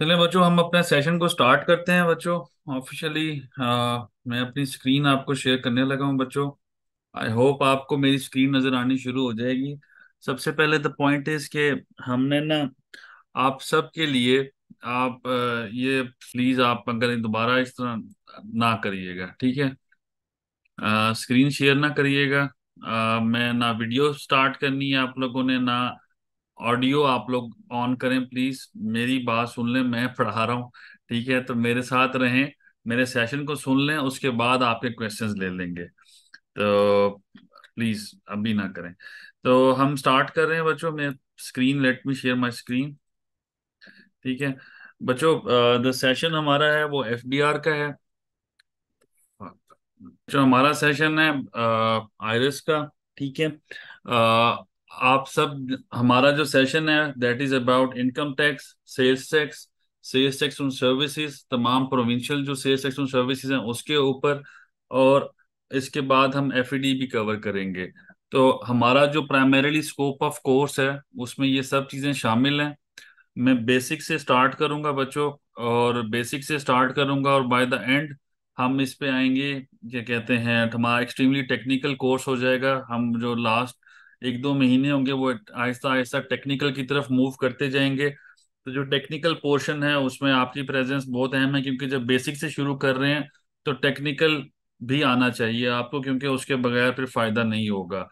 चलिए बच्चों, हम अपने सेशन को स्टार्ट करते हैं बच्चों। ऑफिशियली मैं अपनी स्क्रीन आपको शेयर करने लगा हूँ बच्चों। आई होप आपको मेरी स्क्रीन नज़र आनी शुरू हो जाएगी। सबसे पहले द पॉइंट इज़ के हमने ना, आप सब के लिए आप ये प्लीज़ आप अगर दोबारा इस तरह ना करिएगा, ठीक है? स्क्रीन शेयर ना करिएगा। मैं ना वीडियो स्टार्ट करनी है आप लोगों ने, ना ऑडियो आप लोग ऑन करें, प्लीज़। मेरी बात सुन लें, मैं पढ़ा रहा हूँ, ठीक है? तो मेरे साथ रहें, मेरे सेशन को सुन लें, उसके बाद आपके क्वेश्चंस ले लेंगे। तो प्लीज़, अभी ना करें। तो हम स्टार्ट कर रहे हैं बच्चों, मैं screen let me share my screen ठीक है? बच्चों द सेशन हमारा है, वो एफडीआर का है। जो हमारा सेशन है आयरस का, ठीक है? आप सब, हमारा जो सेशन है that is about income tax sales tax sales tax on services तमाम प्रोविंशियल जो सेल्स टैक्स ऑन सर्विसेज़ हैं, उसके ऊपर और इसके बाद हम एफईडी भी कवर करेंगे। तो हमारा जो प्राइमरीली स्कोप ऑफ़ कोर्स है, उसमें ये सब चीज़ें शामिल हैं। मैं बेसिक से स्टार्ट करूँगा बच्चों, और बेसिक से स्टार्ट करूँगा, और बाय द एंड हम इस पे आएँगे, क्या कहते हैं हमारा एक्सट्रीमली टेक्निकल कोर्स हो जाएगा। हम जो लास्ट एक दो महीने होंगे वो आहिस्ता आहिस्ता टेक्निकल की तरफ़ मूव करते जाएँगे। तो जो टेक्निकल पोर्शन है, उसमें आपकी प्रेजेंस बहुत अहम है, क्योंकि जब बेसिक से शुरू कर रहे हैं तो टेक्निकल भी आना चाहिए आपको, क्योंकि उसके बगैर फिर फ़ायदा नहीं होगा।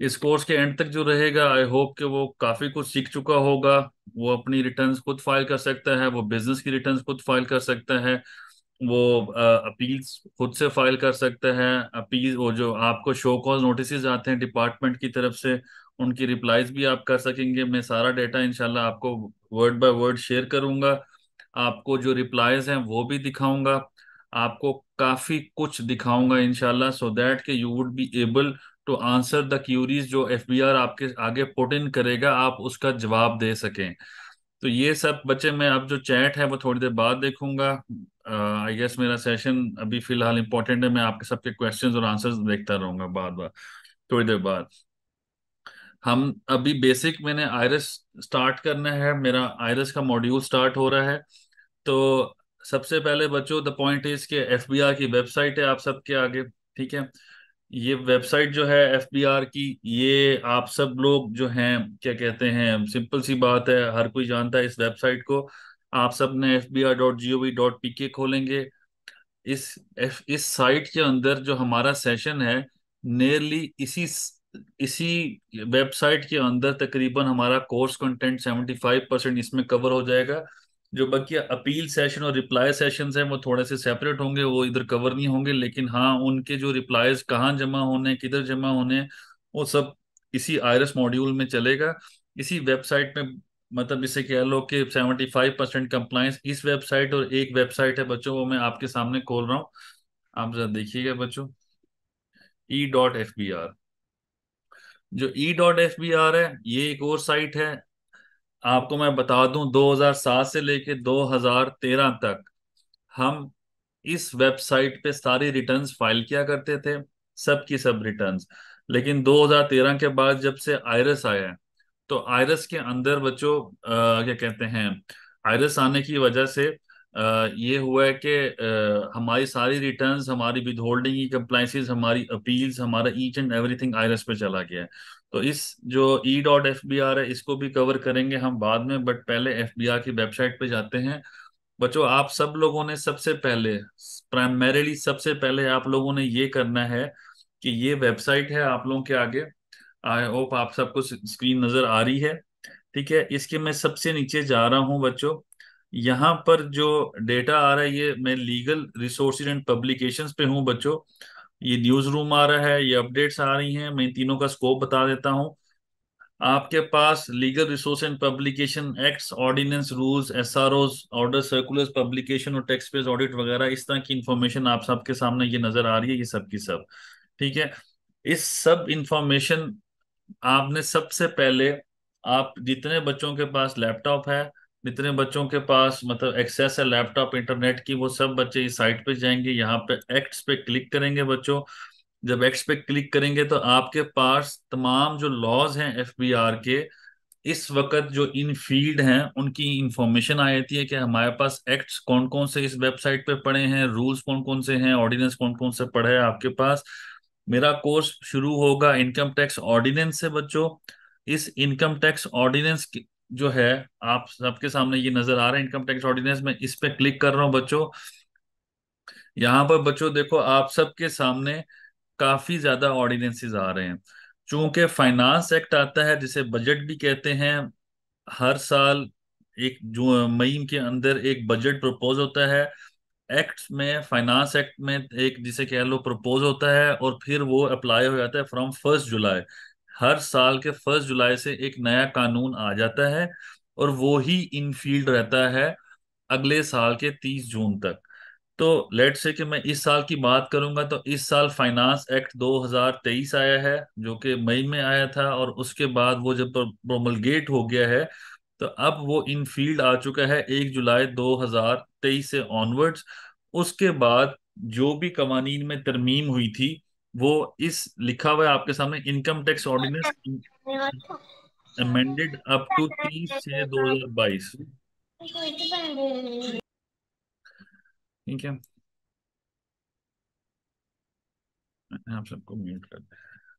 इस कोर्स के एंड तक जो रहेगा आई होप कि वो काफ़ी कुछ सीख चुका होगा। वो अपनी रिटर्न्स खुद फ़ाइल कर सकता है, वो बिज़नेस की रिटर्न्स खुद फ़ाइल कर सकता है। वो अपील्स खुद से फ़ाइल कर सकते हैं। अपील, वो जो आपको शो कॉज नोटिस आते हैं डिपार्टमेंट की तरफ़ से, उनकी रिप्लाईज भी आप कर सकेंगे। मैं सारा डेटा इनशाला आपको वर्ड बाय वर्ड शेयर करूँगा। आपको जो रिप्लाईज हैं वो भी दिखाऊँगा। आपको काफ़ी कुछ दिखाऊँगा इनशाला सो दैट के you would be able to answer the queries जो एफबीआर आपके आगे पुट इन करेगा, आप उसका जवाब दे सकें। तो ये सब बच्चे, मैं अब जो चैट है वो थोड़ी देर बाद देखूँगा। आई गेस मेरा सेशन अभी फ़िलहाल इंपॉर्टेंट है, मैं आपके सबके क्वेश्चंस और आंसर्स देखता रहूँगा बाद बार थोड़ी देर बाद। हम, अभी बेसिक मैंने आयरस स्टार्ट करना है, मेरा आयरस का मॉड्यूल स्टार्ट हो रहा है। तो सबसे पहले बच्चों द पॉइंट इज़ के एफबीआर की वेबसाइट है आप सबके आगे, ठीक है? ये वेबसाइट जो है एफबीआर की, ये आप सब लोग जो हैं, क्या कहते हैं सिंपल सी बात है, हर कोई जानता है इस वेबसाइट को। आप सबने F B R dot G O V dot P K खोलेंगे। इस F, इस साइट के अंदर जो हमारा सेशन है नियरली इसी इसी वेबसाइट के अंदर तकरीबन हमारा course content seventy five percent इसमें कवर हो जाएगा। जो बाकी अपील सेशन और रिप्लाई सेशन हैं वो थोड़े से सेपरेट होंगे वो इधर कवर नहीं होंगे लेकिन हाँ उनके जो रिप्लाईज कहाँ जमा होने किधर जमा होने वो सब इसी आयरस मॉड्यूल में चलेगा। इसी वेबसाइट में मतलब इसे कह लो कि सेवेंटी फाइव परसेंट कंप्लाइंस इस वेबसाइट और एक वेबसाइट है बच्चों, वो मैं आपके सामने खोल रहा हूँ। आप जरा देखिएगा बच्चों। E dot F B R जो E dot F B R है, ये एक और साइट है। आपको मैं बता दूँ 2007 से लेके 2013 तक हम इस वेबसाइट पे सारी रिटर्न्स फ़ाइल किया करते थे सब की सब रिटर्न्स लेकिन 2013 के बाद जब से आयरस आया है तो आयरस के अंदर बच्चों क्या कहते हैं आयरस आने की वजह से अ, ये हुआ है कि हमारी सारी रिटर्न्स हमारी विद होल्डिंग की कंप्लाइंसेस हमारी अपील्स हमारा ईच एंड एवरीथिंग आयरस पे चला गया है। तो इस जो E dot F B R है इसको भी कवर करेंगे हम बाद में बट पहले एफ़ बी आर की वेबसाइट पे जाते हैं। बच्चों आप सब लोगों ने सबसे पहले प्राइमरीली सबसे पहले आप लोगों ने ये करना है कि ये वेबसाइट है आप लोगों के आगे। आई होप आप सबको स्क्रीन नज़र आ रही है। ठीक है, इसके मैं सबसे नीचे जा रहा हूँ बच्चों। यहाँ पर जो डेटा आ रहा है, ये मैं लीगल रिसोर्सेज एंड पब्लिकेशंस पे हूँ बच्चों। ये न्यूज़ रूम आ रहा है, ये अपडेट्स आ रही हैं, मैं तीनों का स्कोप बता देता हूँ। आपके पास legal resource and publication acts, ordinance rules, SROs, order circulars, publication और टैक्स पेज ऑडिट वगैरह, इस तरह की इन्फॉर्मेशन आप सबके सामने ये नज़र आ रही है, ये सब की सब। ठीक है, इस सब इंफॉर्मेशन आपने सबसे पहले, आप जितने बच्चों के पास लैपटॉप है, जितने बच्चों के पास मतलब एक्सेस है लैपटॉप इंटरनेट की, वो सब बच्चे इस साइट पे जाएँगे, यहाँ पे एक्ट्स पे क्लिक करेंगे बच्चों। जब एक्ट्स पे क्लिक करेंगे तो आपके पास तमाम जो लॉज हैं एफबीआर के, इस वक्त जो इन फ़ील्ड हैं, उनकी इंफॉर्मेशन आ जाती है कि हमारे पास एक्ट्स कौन कौन से इस वेबसाइट पे पड़े हैं रूल्स कौन कौन से हैं ऑर्डिनेंस कौन कौन से पड़े हैं आपके पास। मेरा कोर्स शुरू होगा इनकम टैक्स ऑर्डिनेंस से, बच्चों। इस इनकम टैक्स ऑर्डिनेंस जो है, आप सबके सामने ये नज़र आ रहा है इनकम टैक्स ऑर्डिनेंस में। इस पे क्लिक कर रहा हूँ, बच्चों। यहाँ पर, बच्चों, देखो, आप सबके सामने काफ़ी ज़्यादा ऑर्डिनेंसेस आ रहे हैं। चूँकि फाइनेंस एक्ट आता है, जिसे बजट भी कहते हैं, हर साल एक जो मई के अंदर एक बजट प्रपोज होता है। एक्ट में, फाइनेंस एक्ट में एक जिसे कह लो प्रपोज होता है और फिर वो अप्लाई हो जाता है फ्रॉम फ़र्स्ट जुलाई हर साल के फ़र्स्ट जुलाई से एक नया कानून आ जाता है और वो ही इन फ़ील्ड रहता है अगले साल के तीस जून तक. तो लेट से कि मैं इस साल की बात करूँगा तो इस साल फाइनेंस एक्ट 2023 आया है, जो कि मई में आया था और उसके बाद वो जब प्रोमलगेट हो गया है तो अब वो इन फ़ील्ड आ चुका है एक जुलाई 2023 से ऑनवर्ड्स उसके बाद जो भी कवानीन में तरमीम हुई थी, वो इस लिखा हुआ है आपके सामने income tax ordinance amended up to तीस छह दो हज़ार बाईस। ठीक है। आप सबको म्यूट कर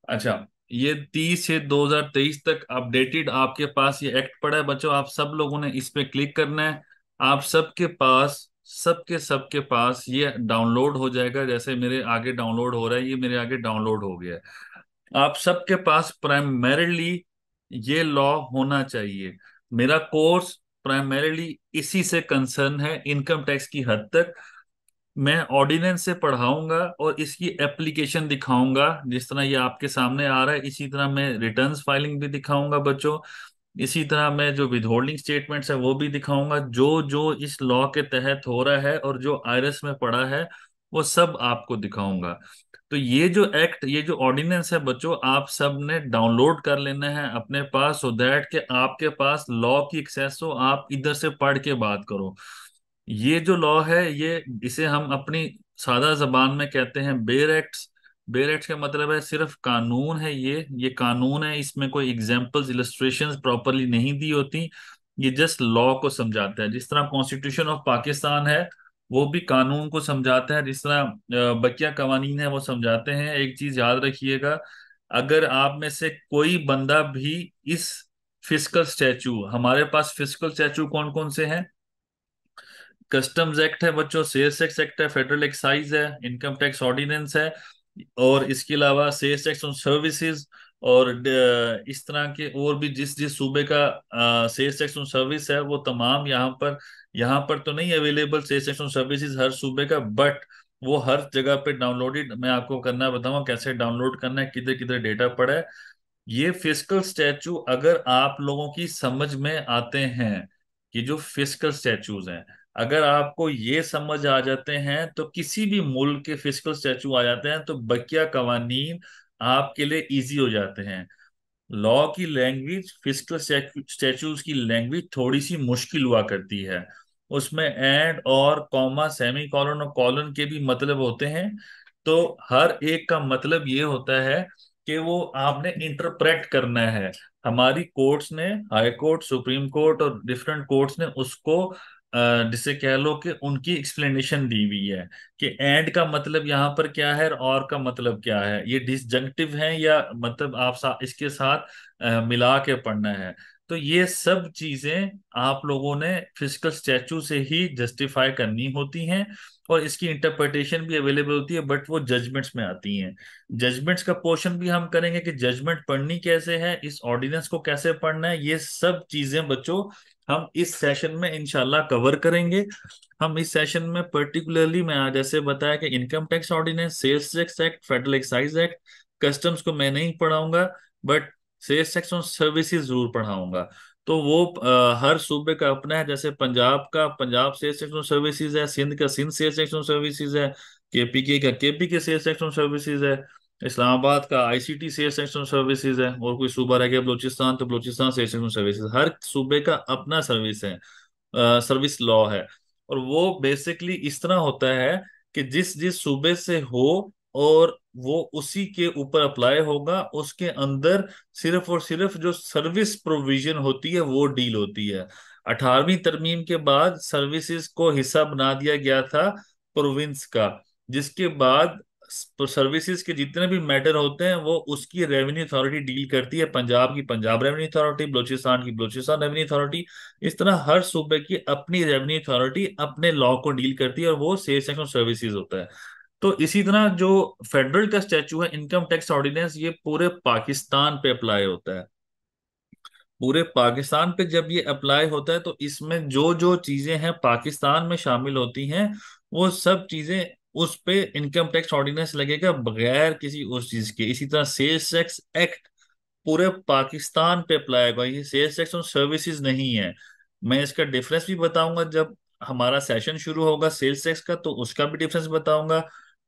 अच्छा ये तीस से 2023 तक अपडेटेड आपके पास ये एक्ट पड़ा है। बच्चों, आप सब लोगों ने इस पे क्लिक करना है। आप सबके पास, सबके सबके पास ये डाउनलोड हो जाएगा। जैसे मेरे आगे डाउनलोड हो रहा है, ये मेरे आगे डाउनलोड हो गया है। आप सबके पास प्राइमरीली ये लॉ होना चाहिए। मेरा कोर्स प्राइमरीली इसी से कंसर्न है इनकम टैक्स की हद तक। मैं ऑर्डिनेंस से पढ़ाऊँगा और इसकी एप्लीकेशन दिखाऊँगा। जिस तरह ये आपके सामने आ रहा है, इसी तरह मैं रिटर्न्स फाइलिंग भी दिखाऊँगा बच्चों। इसी तरह मैं जो विदहोल्डिंग स्टेटमेंट्स है, वो भी दिखाऊँगा। जो जो इस लॉ के तहत हो रहा है और जो आयरस में पड़ा है, वो सब आपको दिखाऊँगा। तो ये जो एक्ट ये जो ऑर्डिनेंस है बच्चों, आप सबने डाउनलोड कर लेना है अपने पास सो दैट के आपके पास लॉ की एक्सेस हो, आप इधर से पढ़ के बात करो। ये जो लॉ है, ये इसे हम अपनी सादा जबान में कहते हैं बेर एक्ट्स। बेर एक्ट्स का मतलब है सिर्फ़ कानून है ये। ये कानून है, इसमें कोई एग्जांपल्स इलस्ट्रेशंस प्रॉपरली नहीं दी होती। ये जस्ट लॉ को समझाता है। जिस तरह कॉन्स्टिट्यूशन ऑफ़ पाकिस्तान है, वो भी कानून को समझाता है। जिस तरह बकिया कवानीन है, वो समझाते हैं। एक चीज़ याद रखिएगा, अगर आप में से कोई बंदा भी इस फ़िज़िकल स्टैचू हमारे पास फ़िज़िकल स्टैचू कौन कौन से हैं? कस्टम्स एक्ट है बच्चों सेल्स टैक्स एक्ट है फेडरल एक्साइज है इनकम टैक्स ऑर्डिनेंस है, और इसके अलावा सेल्स टैक्स ऑन सर्विसेज़ और इस तरह के और भी जिस जिस सूबे का सेल्स टैक्स ऑन सर्विस है, वो तमाम यहाँ पर यहाँ पर तो नहीं available sales tax on services हर सूबे का बट वो हर जगह पे डाउनलोडेड मैं आपको करना बताऊँगा कैसे डाउनलोड करना है, किधर किधर डेटा पड़ा है। ये फ़िज़िकल स्टैचू अगर आप लोगों की समझ में आते हैं कि जो फ़िज़िकल स्टैचूज हैं अगर आपको ये समझ आ जाते हैं तो किसी भी मुल्क के फ़िज़िकल स्टैचू आ जाते हैं तो बकिया कवानीन आपके लिए इजी हो जाते हैं। लॉ की लैंग्वेज फ़िज़िकल स्टैचूज की लैंग्वेज थोड़ी सी मुश्किल हुआ करती है। उसमें एंड और कॉमा सेमी कॉलन और कॉलन के भी मतलब होते हैं। तो हर एक का मतलब ये होता है कि वो आपने इंटरप्रेट करना है। हमारी कोर्ट्स ने हाई कोर्ट सुप्रीम कोर्ट और डिफरेंट कोर्ट्स ने उसको जिसे कह लो कि उनकी एक्सप्लेनेशन दी हुई है कि एंड का मतलब यहाँ पर क्या है और का मतलब क्या है? ये डिसजंक्टिव है या मतलब आप सा, इसके साथ आ, मिला के पढ़ना है? तो ये सब चीज़ें आप लोगों ने फ़िज़िकल स्टैचू से ही जस्टिफाई करनी होती हैं और इसकी इंटरप्रिटेशन भी अवेलेबल होती है बट वो जजमेंट्स में आती हैं। जजमेंट्स का पोर्शन भी हम करेंगे कि जजमेंट पढ़नी कैसे है इस ऑर्डिनेंस को कैसे पढ़ना है ये सब चीज़ें बच्चों हम इस सेशन में इंशाल्लाह कवर करेंगे। हम इस सेशन में पर्टिकुलरली मैं आज ऐसे बताया कि income tax ordinance sales tax act federal excise act customs को मैं नहीं पढ़ाऊँगा but sales tax on services ज़रूर पढ़ाऊँगा। तो वो आ, हर सूबे का अपना है जैसे पंजाब का Punjab sales tax on services है सिंध का Sindh sales tax on services है केपी का केपी के सेल्स टैक्स ऑन सर्विसेज़ है। इस्लामाबाद का आईसीटी सेल्स एक्सटर्नल सर्विसेज़ है, और कोई सूबा रह गया बलोचिस्तान तो बलोचिस्तान एक्सटर्नल सर्विसेज़ हर सूबे का अपना सर्विस है सर्विस लॉ है। और वो बेसिकली इस तरह होता है कि जिस जिस सूबे से हो, और वो उसी के ऊपर अप्लाई होगा, उसके अंदर सिर्फ़ और सिर्फ़ जो सर्विस प्रोविज़न होती है, वो डील होती है। अठारहवीं तरमीम के बाद सर्विसेज़ को हिस्सा बना दिया गया था प्रोविंस का, जिसके बाद सर्विसेज़ के जितने भी मैटर होते हैं, वो उसकी रेवेन्यू अथॉरिटी डील करती है। पंजाब की पंजाब रेवेन्यू अथॉरिटी बलोचिस्तान की बलोचिस्तान रेवेन्यू अथॉरिटी इस तरह हर सूबे की अपनी रेवेन्यू अथॉरिटी अपने लॉ को डील करती है और वो सेल्स और सर्विसेज़ होता है। तो इसी तरह जो फेडरल का स्टैचू है इनकम टैक्स ऑर्डिनेंस ये पूरे पाकिस्तान पे अप्लाई होता है। पूरे पाकिस्तान पे जब ये अप्लाई होता है तो इसमें जो जो चीज़ें हैं पाकिस्तान में शामिल होती हैं, वो सब चीज़ें उस पे इनकम टैक्स ऑर्डिनेंस लगेगा बगैर किसी उस चीज़ के। इसी तरह सेल्स टैक्स एक्ट पूरे पाकिस्तान पे अप्लाई होगा। ये सेल्स टैक्स और सर्विसेज़ नहीं है। मैं इसका डिफरेंस भी बताऊँगा। जब हमारा सेशन शुरू होगा सेल्स टैक्स का तो उसका भी डिफरेंस बताऊँगा।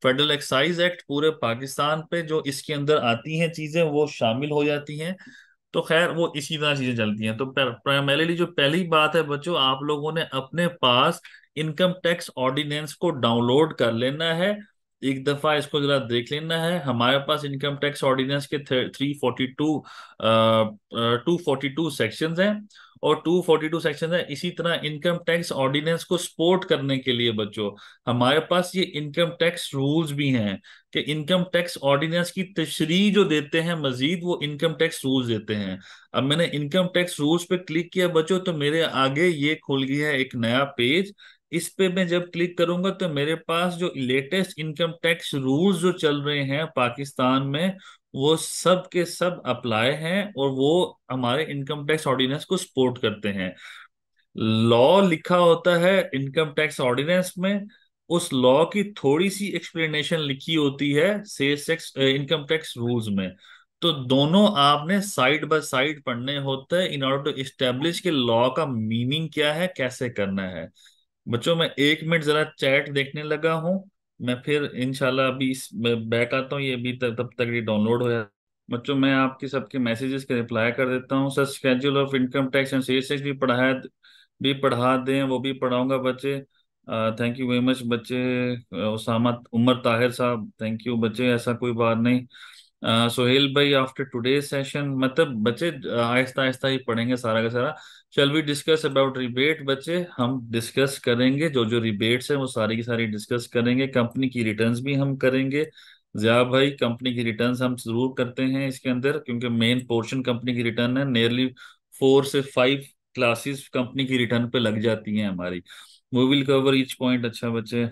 फेडरल एक्साइज एक्ट पूरे पाकिस्तान पे जो इसके अंदर आती हैं चीज़ें, वो शामिल हो जाती हैं। तो खैर, वो इसी तरह चीज़ें चलती हैं। तो प्राइमरीली जो पहली बात है बच्चों, आप लोगों ने अपने पास इनकम टैक्स ऑर्डिनेंस को डाउनलोड कर लेना है। एक दफ़ा इसको जरा देख लेना है। हमारे पास इनकम टैक्स ऑर्डिनेंस के three forty two two forty two section हैं और 242 सेक्शन है। इसी तरह इनकम टैक्स ऑर्डिनेंस को सपोर्ट करने के लिए बच्चों, हमारे पास ये इनकम टैक्स रूल्स भी हैं कि इनकम टैक्स ऑर्डिनेंस की तशरी जो देते हैं मजीद, वो इनकम टैक्स रूल्स देते हैं। अब मैंने इनकम टैक्स रूल्स पे क्लिक किया बच्चों तो मेरे आगे ये खुल गया है एक नया पेज। इस पे मैं जब क्लिक करूँगा तो मेरे पास जो लेटेस्ट इनकम टैक्स रूल्स जो चल रहे हैं पाकिस्तान में, वो सब के सब अप्लाई हैं और वो हमारे इनकम टैक्स ऑर्डिनेंस को सपोर्ट करते हैं। लॉ लिखा होता है इनकम टैक्स ऑर्डिनेंस में, उस लॉ की थोड़ी सी एक्सप्लेनेशन लिखी होती है sales tax income tax rules में। तो दोनों आपने साइड बाय साइड पढ़ने होते हैं इन ऑर्डर टू स्टेब्लिश के लॉ का मीनिंग क्या है, कैसे करना है। बच्चों, मैं एक मिनट जरा चैट देखने लगा हूँ। मैं फिर इनशाला अभी बैक आता हूँ, ये अभी तक, तब तक ये डाउनलोड हो जाए बच्चों, मैं आपके सबके मैसेजेस के रिप्लाई कर देता हूँ। Sir schedule of income tax and sales tax भी पढ़ाया, भी पढ़ा दें, वो भी पढ़ाऊँगा बच्चे। थैंक यू वेरी मच बच्चे उसामा उमर ताहिर साहब थैंक यू बच्चे, ऐसा कोई बात नहीं। सोहेल भाई आफ्टर टुडे सेशन मतलब बच्चे आहिस्ता आहिस्ता ही पढ़ेंगे सारा का सारा। चल वी डिस्कस अबाउट रिबेट बच्चे? हम डिस्कस करेंगे, जो जो रिबेट्स हैं, वो सारी की सारी डिस्कस करेंगे। कंपनी की रिटर्न्स भी हम करेंगे। जिया भाई कंपनी की रिटर्न्स हम ज़रूर करते हैं इसके अंदर, क्योंकि मेन पोर्शन कंपनी की रिटर्न है। नियरली फोर से फाइव क्लासेस कंपनी की रिटर्न पे लग जाती हैं हमारी। वो विल कवर ईच पॉइंट अच्छा बच्चे।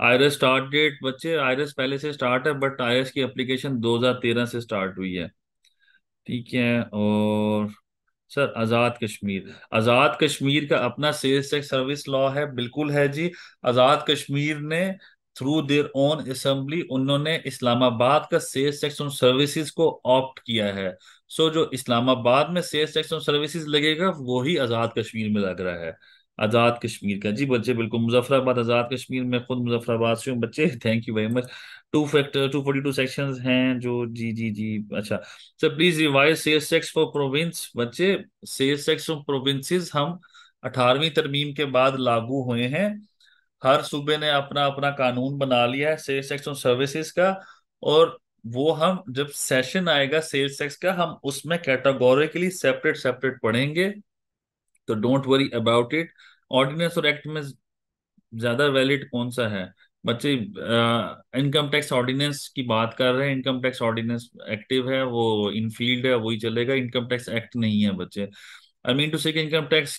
आयरस स्टार्ट डेट बच्चे, आयरस पहले से स्टार्ट है बट आयरस की एप्लीकेशन 2013 से स्टार्ट हुई है। ठीक है, और सर, आज़ाद कश्मीर। आज़ाद कश्मीर का अपना सेल्स टैक्स सर्विस लॉ है, बिल्कुल है जी। आज़ाद कश्मीर ने थ्रू देयर ओन असेंबली उन्होंने इस्लामाबाद का सेल्स टैक्स ऑन सर्विसेज़ को ऑप्ट किया है। सो जो इस्लामाबाद में सेल्स टैक्स ऑन सर्विसेज़ लगेगा वही आज़ाद कश्मीर में लग रहा है। आज़ाद कश्मीर का। जी, बच्चे, बिल्कुल, मुजफ्फराबाद, आज़ाद कश्मीर में खुद मुजफ्फराबाद से हूँ। बच्चे thank you very much two factor two forty two section हैं जो, जी जी जी अच्छा। Sir please revise sales tax for province बच्चे सेल्स टैक्स फॉर प्रोविंसेस हम अठारहवीं तरमीम के बाद लागू हुए हैं। हर सूबे ने अपना अपना कानून बना लिया है सेल्स टैक्स ऑन सर्विसेज़ का। और वो हम, जब सेशन आएगा सेल्स टैक्स का, हम उसमें कैटेगोरिकली सेपरेट सेपरेट पढ़ेंगे। तो don't worry about it ordinance और एक्ट में ज़्यादा वैलिड कौन सा है? बच्चे इनकम टैक्स ऑर्डिनेंस की बात कर रहे हैं इनकम टैक्स ऑर्डिनेंस एक्टिव है वो इन फ़ील्ड है वही चलेगा। इनकम टैक्स एक्ट नहीं है बच्चे। I mean to say income tax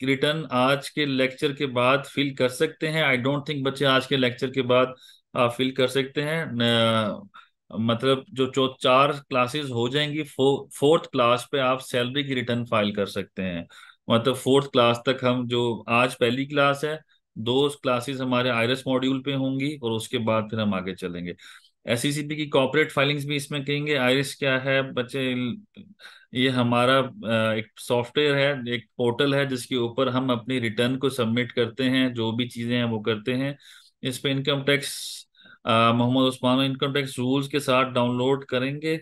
return आज के लेक्चर के बाद फिल कर सकते हैं। आई डोंट थिंक बच्चे आज के लेक्चर के बाद आप फिल कर सकते हैं। न, मतलब जो जो चार क्लासेस हो जाएँगी फो, फोर्थ क्लास पे आप सैलरी की रिटर्न फ़ाइल कर सकते हैं। मतलब फोर्थ क्लास तक हम जो आज पहली क्लास है, दो क्लासेस हमारे आयरस मॉड्यूल पे होंगी और उसके बाद फिर हम आगे चलेंगे। एस e की कॉपरेट फाइलिंग्स भी इसमें कहेंगे। आयरस क्या है बच्चे? ये हमारा एक सॉफ्टवेयर है, एक पोर्टल है जिसके ऊपर हम अपनी रिटर्न को सबमिट करते हैं, जो भी चीज़ें हैं वो करते हैं। इस पे income tax Mohammad Usman income tax rules के साथ डाउनलोड करेंगे।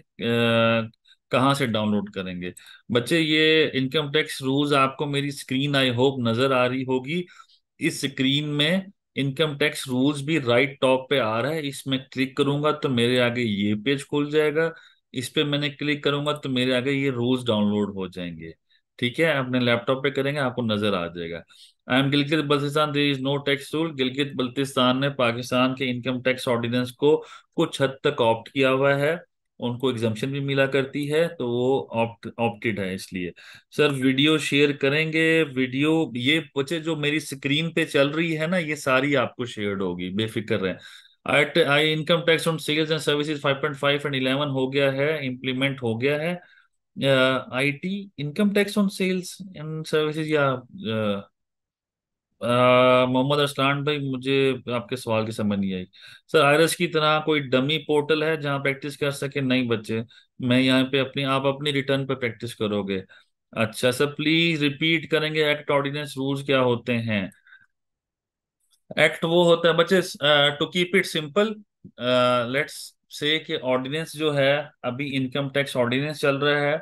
कहाँ से डाउनलोड करेंगे? बच्चे, ये इनकम टैक्स रूल्स आपको मेरी स्क्रीन आई होप नज़र आ रही होगी। इस स्क्रीन में इनकम टैक्स रूल्स भी राइट टॉप पे आ रहा है। इसमें क्लिक करूँगा तो मेरे आगे ये पेज खुल जाएगा। इस पे मैंने क्लिक करूँगा तो मेरे आगे ये रूल्स डाउनलोड हो जाएँगे। ठीक है? अपने लैपटॉप पे करेंगे, आपको नज़र आ जाएगा। I am Gilgit Baltistan there is no tax rule Gilgit Baltistan ने पाकिस्तान के इनकम टैक्स ऑर्डिनेंस को कुछ हद तक ऑप्ट किया हुआ है। उनको एग्जामेशन भी मिला करती है तो वो ऑप्ट ऑप्टेड है इसलिए। सर वीडियो शेयर करेंगे। वीडियो ये बच्चे जो मेरी स्क्रीन पे चल रही है ना, ये सारी आपको शेयर होगी। बेफिक्र रहे। I I income tax on sales and services 5.5 and 11 हो गया है इम्प्लीमेंट हो गया है। IT income tax on sales and services या मोहम्मद असलान भाई, मुझे आपके सवाल की समझ नहीं आई। सर, आयरस की तरह कोई डमी पोर्टल है जहाँ प्रैक्टिस कर सके? नहीं बच्चे, मैं यहाँ पे अपनी, आप अपनी रिटर्न पे प्रैक्टिस करोगे। अच्छा सर, प्लीज़ रिपीट करेंगे, एक्ट ऑर्डिनेंस रूल्स क्या होते हैं? एक्ट वो होता है, बच्चे to keep it simple let's say कि ऑर्डिनेंस जो है, अभी इनकम टैक्स ऑर्डिनेंस चल रहा है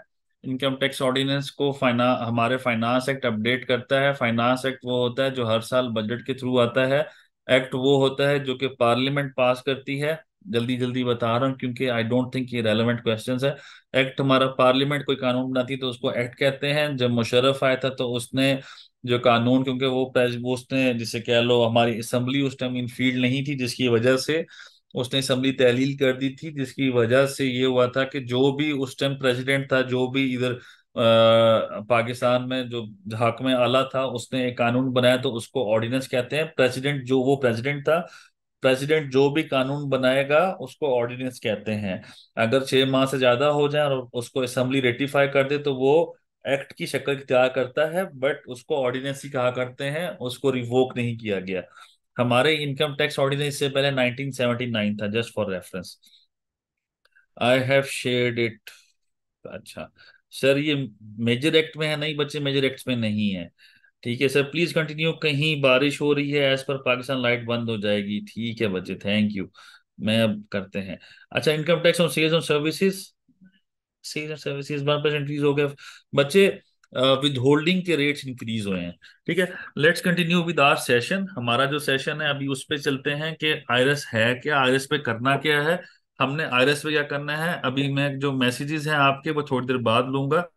इनकम टैक्स ऑर्डिनेंस को फाइना हमारे फाइनेंस एक्ट अपडेट करता है। फाइनेंस एक्ट वो होता है जो हर साल बजट के थ्रू आता है। एक्ट वो होता है जो कि पार्लियामेंट पास करती है। जल्दी जल्दी बता रहा हूँ क्योंकि आई डोंट थिंक ये रेलिवेंट क्वेश्चन है। एक्ट हमारा पार्लियामेंट कोई कानून बनाती तो उसको एक्ट कहते हैं। जब मुशर्रफ आया था तो उसने जो कानून, क्योंकि वो वो उसने जिसे कह लो हमारी असम्बली उस टाइम इन फ़ील्ड नहीं थी, जिसकी वजह से उसने असम्बली तहलील कर दी थी, जिसकी वजह से ये हुआ था कि जो भी उस टाइम प्रेसिडेंट था, जो भी इधर पाकिस्तान में जो हाकम आला था, उसने एक कानून बनाया तो उसको ऑर्डिनेंस कहते हैं। प्रेसिडेंट जो, वो प्रेसिडेंट था प्रेसिडेंट जो भी कानून बनाएगा, उसको ऑर्डिनेंस कहते हैं। अगर छह माह से ज़्यादा हो जाए और उसको असम्बली रेटिफाई कर दे तो वो एक्ट की शक्ल इख्तियार करता है बट उसको ऑर्डिनेंस ही कहा करते हैं, उसको रिवोक नहीं किया गया। हमारे इनकम टैक्स ऑर्डिनेंस से पहले 1979 था just for reference I have shared it अच्छा। सर, ये मेजर एक्ट में है नहीं बच्चे? मेजर एक्ट में नहीं है। ठीक है, सर प्लीज़ कंटिन्यू कहीं बारिश हो रही है एज पर पाकिस्तान लाइट बंद हो जाएगी। ठीक है बच्चे थैंक यू मैं अब करते हैं। अच्छा income tax on sales on services sales and services one percent हो गया। बच्चे विद होल्डिंग के रेट्स इंक्रीज हुए हैं। ठीक है? Let's continue with our session हमारा जो सेशन है, अभी उस पर चलते हैं कि आयरस है क्या? आयरस पे करना क्या है? हमने आयरस पे क्या करना है? अभी मैं जो मैसेजेस हैं आपके, वो थोड़ी देर बाद लूँगा।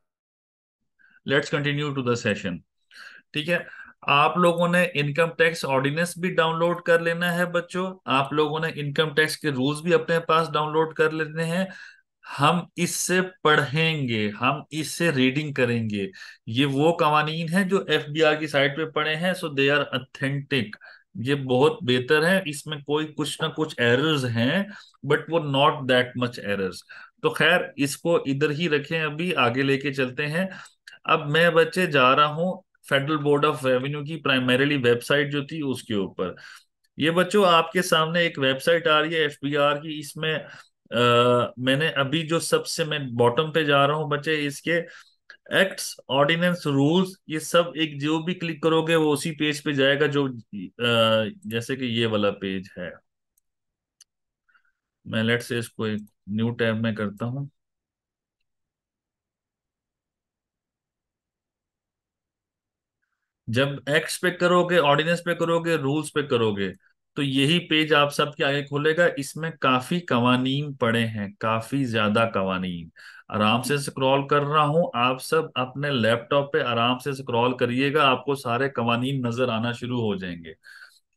Let's continue to the session ठीक है? आप लोगों ने इनकम टैक्स ऑर्डिनेंस भी डाउनलोड कर लेना है, बच्चों। आप लोगों ने इनकम टैक्स के रूल्स भी अपने पास डाउनलोड कर लेने हैं। हम इससे पढ़ेंगे, हम इससे रीडिंग करेंगे। ये वो कवानीन है जो एफ़ बी आर की साइट पे पढ़े हैं सो दे आर अथेंटिक ये बहुत बेहतर है, इसमें कोई कुछ ना कुछ एरर्स हैं बट वो नॉट दैट मच एरर्स तो खैर, इसको इधर ही रखें अभी, आगे लेके चलते हैं। अब मैं बच्चे जा रहा हूँ फेडरल बोर्ड ऑफ़ रेवेन्यू की प्राइमरीली वेबसाइट जो थी उसके ऊपर। ये बच्चों, आपके सामने एक वेबसाइट आ रही है एफबीआर की, इसमें मैंने अभी जो सबसे मैं बॉटम पे जा रहा हूँ बच्चे इसके एक्ट्स ऑर्डिनेंस रूल्स ये सब एक जो भी क्लिक करोगे वो उसी पेज पे जाएगा जो जैसे कि ये वाला पेज है। मैं लेट से इसको एक न्यू टैब में करता हूँ। जब एक्ट्स पे करोगे ऑर्डिनेंस पे करोगे रूल्स पे करोगे तो यही पेज आप सबके आगे खुलेगा। इसमें काफ़ी कवानीन पड़े हैं, काफ़ी ज़्यादा कवानीन आराम से स्क्रॉल कर रहा हूँ। आप सब अपने लैपटॉप पे आराम से स्क्रॉल करिएगा, आपको सारे कवानीन नज़र आना शुरू हो जाएँगे।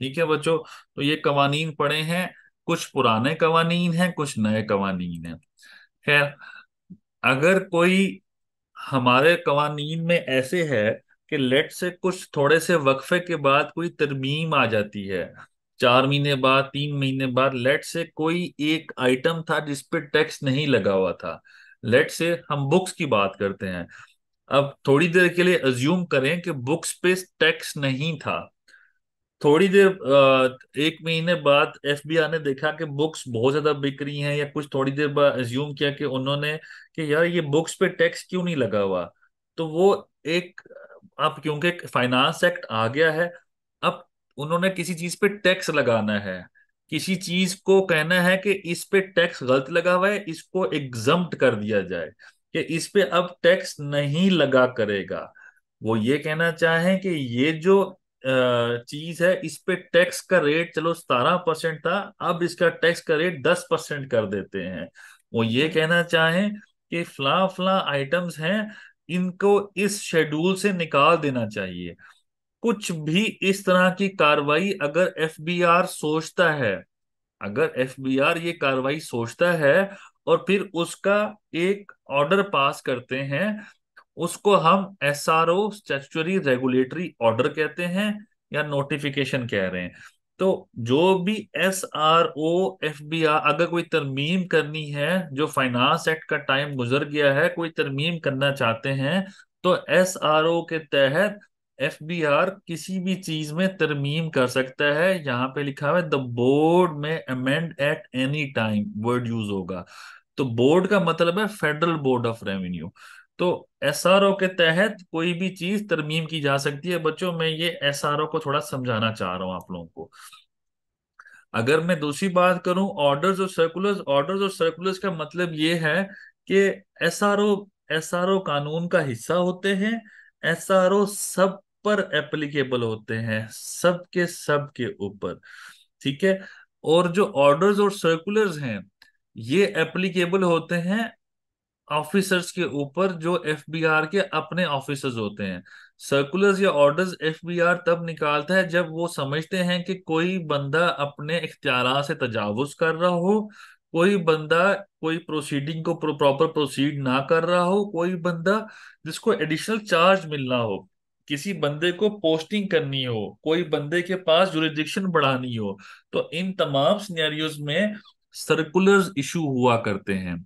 ठीक है बच्चों? तो ये कवानीन पड़े हैं। कुछ पुराने कवानीन हैं, कुछ नए कवानीन हैं। खैर, अगर कोई हमारे कवानीन में ऐसे है कि लेट से कुछ थोड़े से वक्फे के बाद कोई तरमीम आ जाती है चार महीने बाद, तीन महीने बाद लेट से कोई एक आइटम था जिसपे टैक्स नहीं लगा हुआ था। लेट से हम बुक्स की बात करते हैं। अब थोड़ी देर के लिए अज्यूम करें कि बुक्स पे टैक्स नहीं था। थोड़ी देर एक महीने बाद एफबीआई ने देखा कि बुक्स बहुत ज़्यादा बिक रही हैं या कुछ थोड़ी देर बाद अज्यूम किया कि उन्होंने कि यार ये बुक्स पे टैक्स क्यों नहीं लगा हुआ? तो वो एक, अब क्योंकि फाइनेंस एक्ट आ गया है उन्होंने किसी चीज़ पे टैक्स लगाना है। किसी चीज़ को कहना है कि इस पे टैक्स गलत लगा हुआ है, इसको एग्जम्प्ट कर दिया जाए कि इस पे अब टैक्स नहीं लगा करेगा। वो ये कहना चाहें कि ये जो चीज़ है, इस पे टैक्स का रेट चलो सतारह परसेंट था, अब इसका टैक्स का रेट दस परसेंट कर देते हैं। वो ये कहना चाहें कि फला फला आइटम्स हैं, इनको इस शेड्यूल से निकाल देना चाहिए। कुछ भी इस तरह की कार्रवाई अगर एफबीआर सोचता है, अगर एफबीआर ये कार्रवाई सोचता है और फिर उसका एक ऑर्डर पास करते हैं, उसको हम S R O statutory regulatory order कहते हैं या नोटिफिकेशन कह रहे हैं। तो जो भी S R O F B R अगर कोई तरमीम करनी है, जो फाइनेंस एक्ट का टाइम गुजर गया है, कोई तरमीम करना चाहते हैं तो एस आर ओ के तहत एफ़ बी आर किसी भी चीज़ में तरमीम कर सकता है। यहाँ पे लिखा हुआ है द बोर्ड में amend at any time word use होगा। तो बोर्ड का मतलब है फेडरल बोर्ड ऑफ़ रेवेन्यू तो एसआरओ के तहत कोई भी चीज़ तरमीम की जा सकती है। बच्चों, मैं ये एसआरओ को थोड़ा समझाना चाह रहा हूँ आप लोगों को। अगर मैं दूसरी बात करूँ ऑर्डर्स और सर्कुलर्स ऑर्डर्स और सर्कुलर्स का मतलब ये है कि एसआरओ एसआरओ कानून का हिस्सा होते हैं। एसआरओ सब पर एप्लीकेबल होते हैं सब के सब के ऊपर, ठीक है? और जो ऑर्डर्स और सर्कुलर्स हैं, ये एप्लीकेबल होते हैं ऑफिसर्स के ऊपर जो एफबीआर के अपने ऑफिसर्स होते हैं। सर्कुलर्स या ऑर्डर्स एफबीआर तब निकालता है जब वो समझते हैं कि कोई बंदा अपने इख्तियार से तजावुज कर रहा हो, कोई बंदा कोई प्रोसीडिंग को प्रॉपर प्रोसीड ना कर रहा हो, कोई बंदा जिसको एडिशनल चार्ज मिलना हो। किसी बंदे को पोस्टिंग करनी हो, कोई बंदे के पास जुरिडिक्शन बढ़ानी हो तो इन तमाम सिनेरियोज में सर्कुलर्स इशू हुआ करते हैं।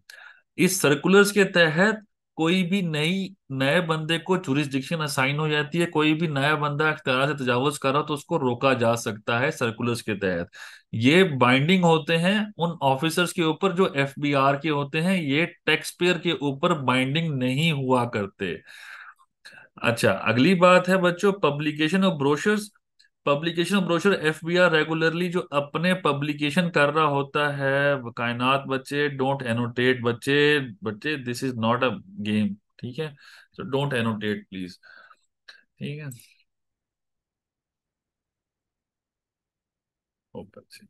इस सर्कुलर्स के तहत कोई भी नई, नए बंदे को जुरिस्डिक्शन असाइन हो जाती है, कोई भी नया बंदा अख्तियार से तजावज कर रहा तो उसको रोका जा सकता है सर्कुलर्स के तहत। ये बाइंडिंग होते हैं उन ऑफिसर्स के ऊपर जो एफबीआर के होते हैं, ये टैक्स पेयर के ऊपर बाइंडिंग नहीं हुआ करते। अच्छा अगली बात है बच्चों publication of brochures publication of brochure F B R regularly जो अपने पब्लिकेशन कर रहा होता है, कायनात बच्चे डोंट एनोटेट बच्चे बच्चे this is not a game ठीक है? सो डोंट एनोटेट प्लीज़ ठीक है? से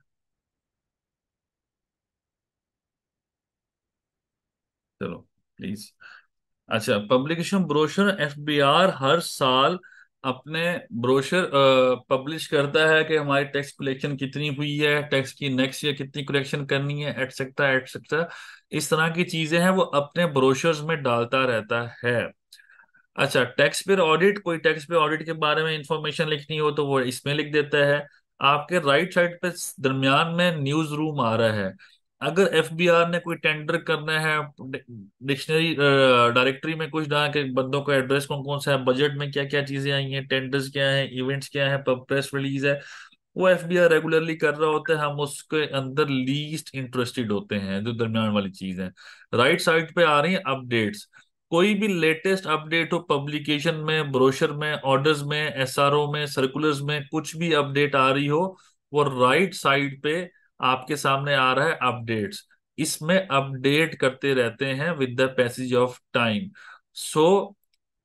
चलो प्लीज़ अच्छा पब्लिकेशन ब्रोशर एफबीआर हर साल अपने ब्रोशर पब्लिश करता है कि हमारी टैक्स कलेक्शन कितनी हुई है टैक्स की नेक्स्ट ईयर कितनी कलेक्शन करनी है एटसेट्रा एटसेट्रा इस तरह की चीज़ें हैं, वो अपने ब्रोशर्स में डालता रहता है। अच्छा टैक्स पेयर ऑडिट कोई टैक्स पेयर ऑडिट के बारे में इंफॉर्मेशन लिखनी हो तो वो इसमें लिख देता है। आपके राइट साइड पे दरमियान में न्यूज़ रूम आ रहा है। अगर एफबीआर ने कोई टेंडर करना है डिक्शनरी डायरेक्टरी में कुछ डाल के बंदों का एड्रेस कौन कौन सा है बजट में क्या क्या चीज़ें आई हैं टेंडर्स क्या है इवेंट्स क्या है प्रेस रिलीज़ है, वो एफबीआर रेगुलरली कर रहा होता है, हम उसके अंदर लीस्ट इंटरेस्टेड होते हैं, जो दरमियान वाली चीज़ है। राइट साइड पे आ रही है अपडेट्स कोई भी लेटेस्ट अपडेट हो पब्लिकेशन में ब्रोशर में ऑर्डर्स में एसआरओ में सर्कुलर्स में, कुछ भी अपडेट आ रही हो, वो राइट साइड पे आपके सामने आ रहा है अपडेट्स। इसमें अपडेट करते रहते हैं with the passage of time so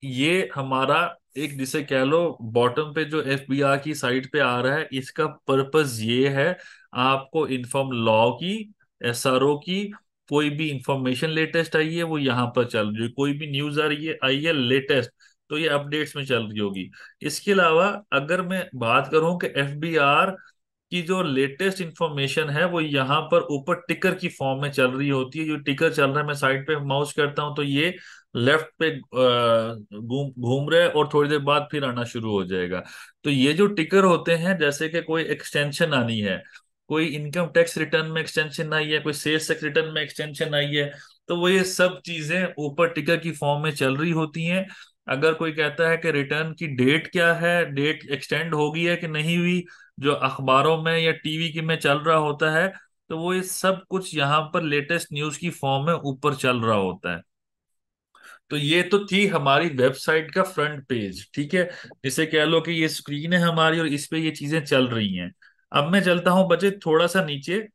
ये हमारा एक जिसे कह लो बॉटम पे जो एफबीआर की साइड पे आ रहा है, इसका पर्पस ये है, आपको इन्फॉर्म लॉ की एसआरओ की, कोई भी इंफॉर्मेशन लेटेस्ट आई है, वो यहाँ पर चल रही है। कोई भी न्यूज़ आ रही है, आई है लेटेस्ट तो ये अपडेट्स में चल रही होगी। इसके अलावा, अगर मैं बात करूँ कि एफबीआर की जो लेटेस्ट इंफॉर्मेशन है वो यहाँ पर ऊपर टिकर की फॉर्म में चल रही होती है। जो टिकर चल रहा है, मैं साइड पे माउस करता हूँ तो ये लेफ़्ट पे घूम घूम रहे और थोड़ी देर बाद फिर आना शुरू हो जाएगा। तो ये जो टिकर होते हैं, जैसे कि कोई एक्सटेंशन आनी है, कोई इनकम टैक्स रिटर्न में एक्सटेंशन आई है, कोई सेल्स टैक्स रिटर्न में एक्सटेंशन आई है तो वो ये सब चीज़ें ऊपर टिकर की फॉर्म में चल रही होती हैं। अगर कोई कहता है कि रिटर्न की डेट क्या है डेट एक्सटेंड होगी है कि नहीं हुई, जो अखबारों में या टीवी की में चल रहा होता है तो वो ये सब कुछ यहाँ पर लेटेस्ट न्यूज़ की फॉर्म में ऊपर चल रहा होता है। तो ये तो थी हमारी वेबसाइट का फ्रंट पेज ठीक है? जिसे कह लो कि ये स्क्रीन है हमारी और इस पे ये चीज़ें चल रही हैं। अब मैं चलता हूँ बच्चे थोड़ा सा नीचे।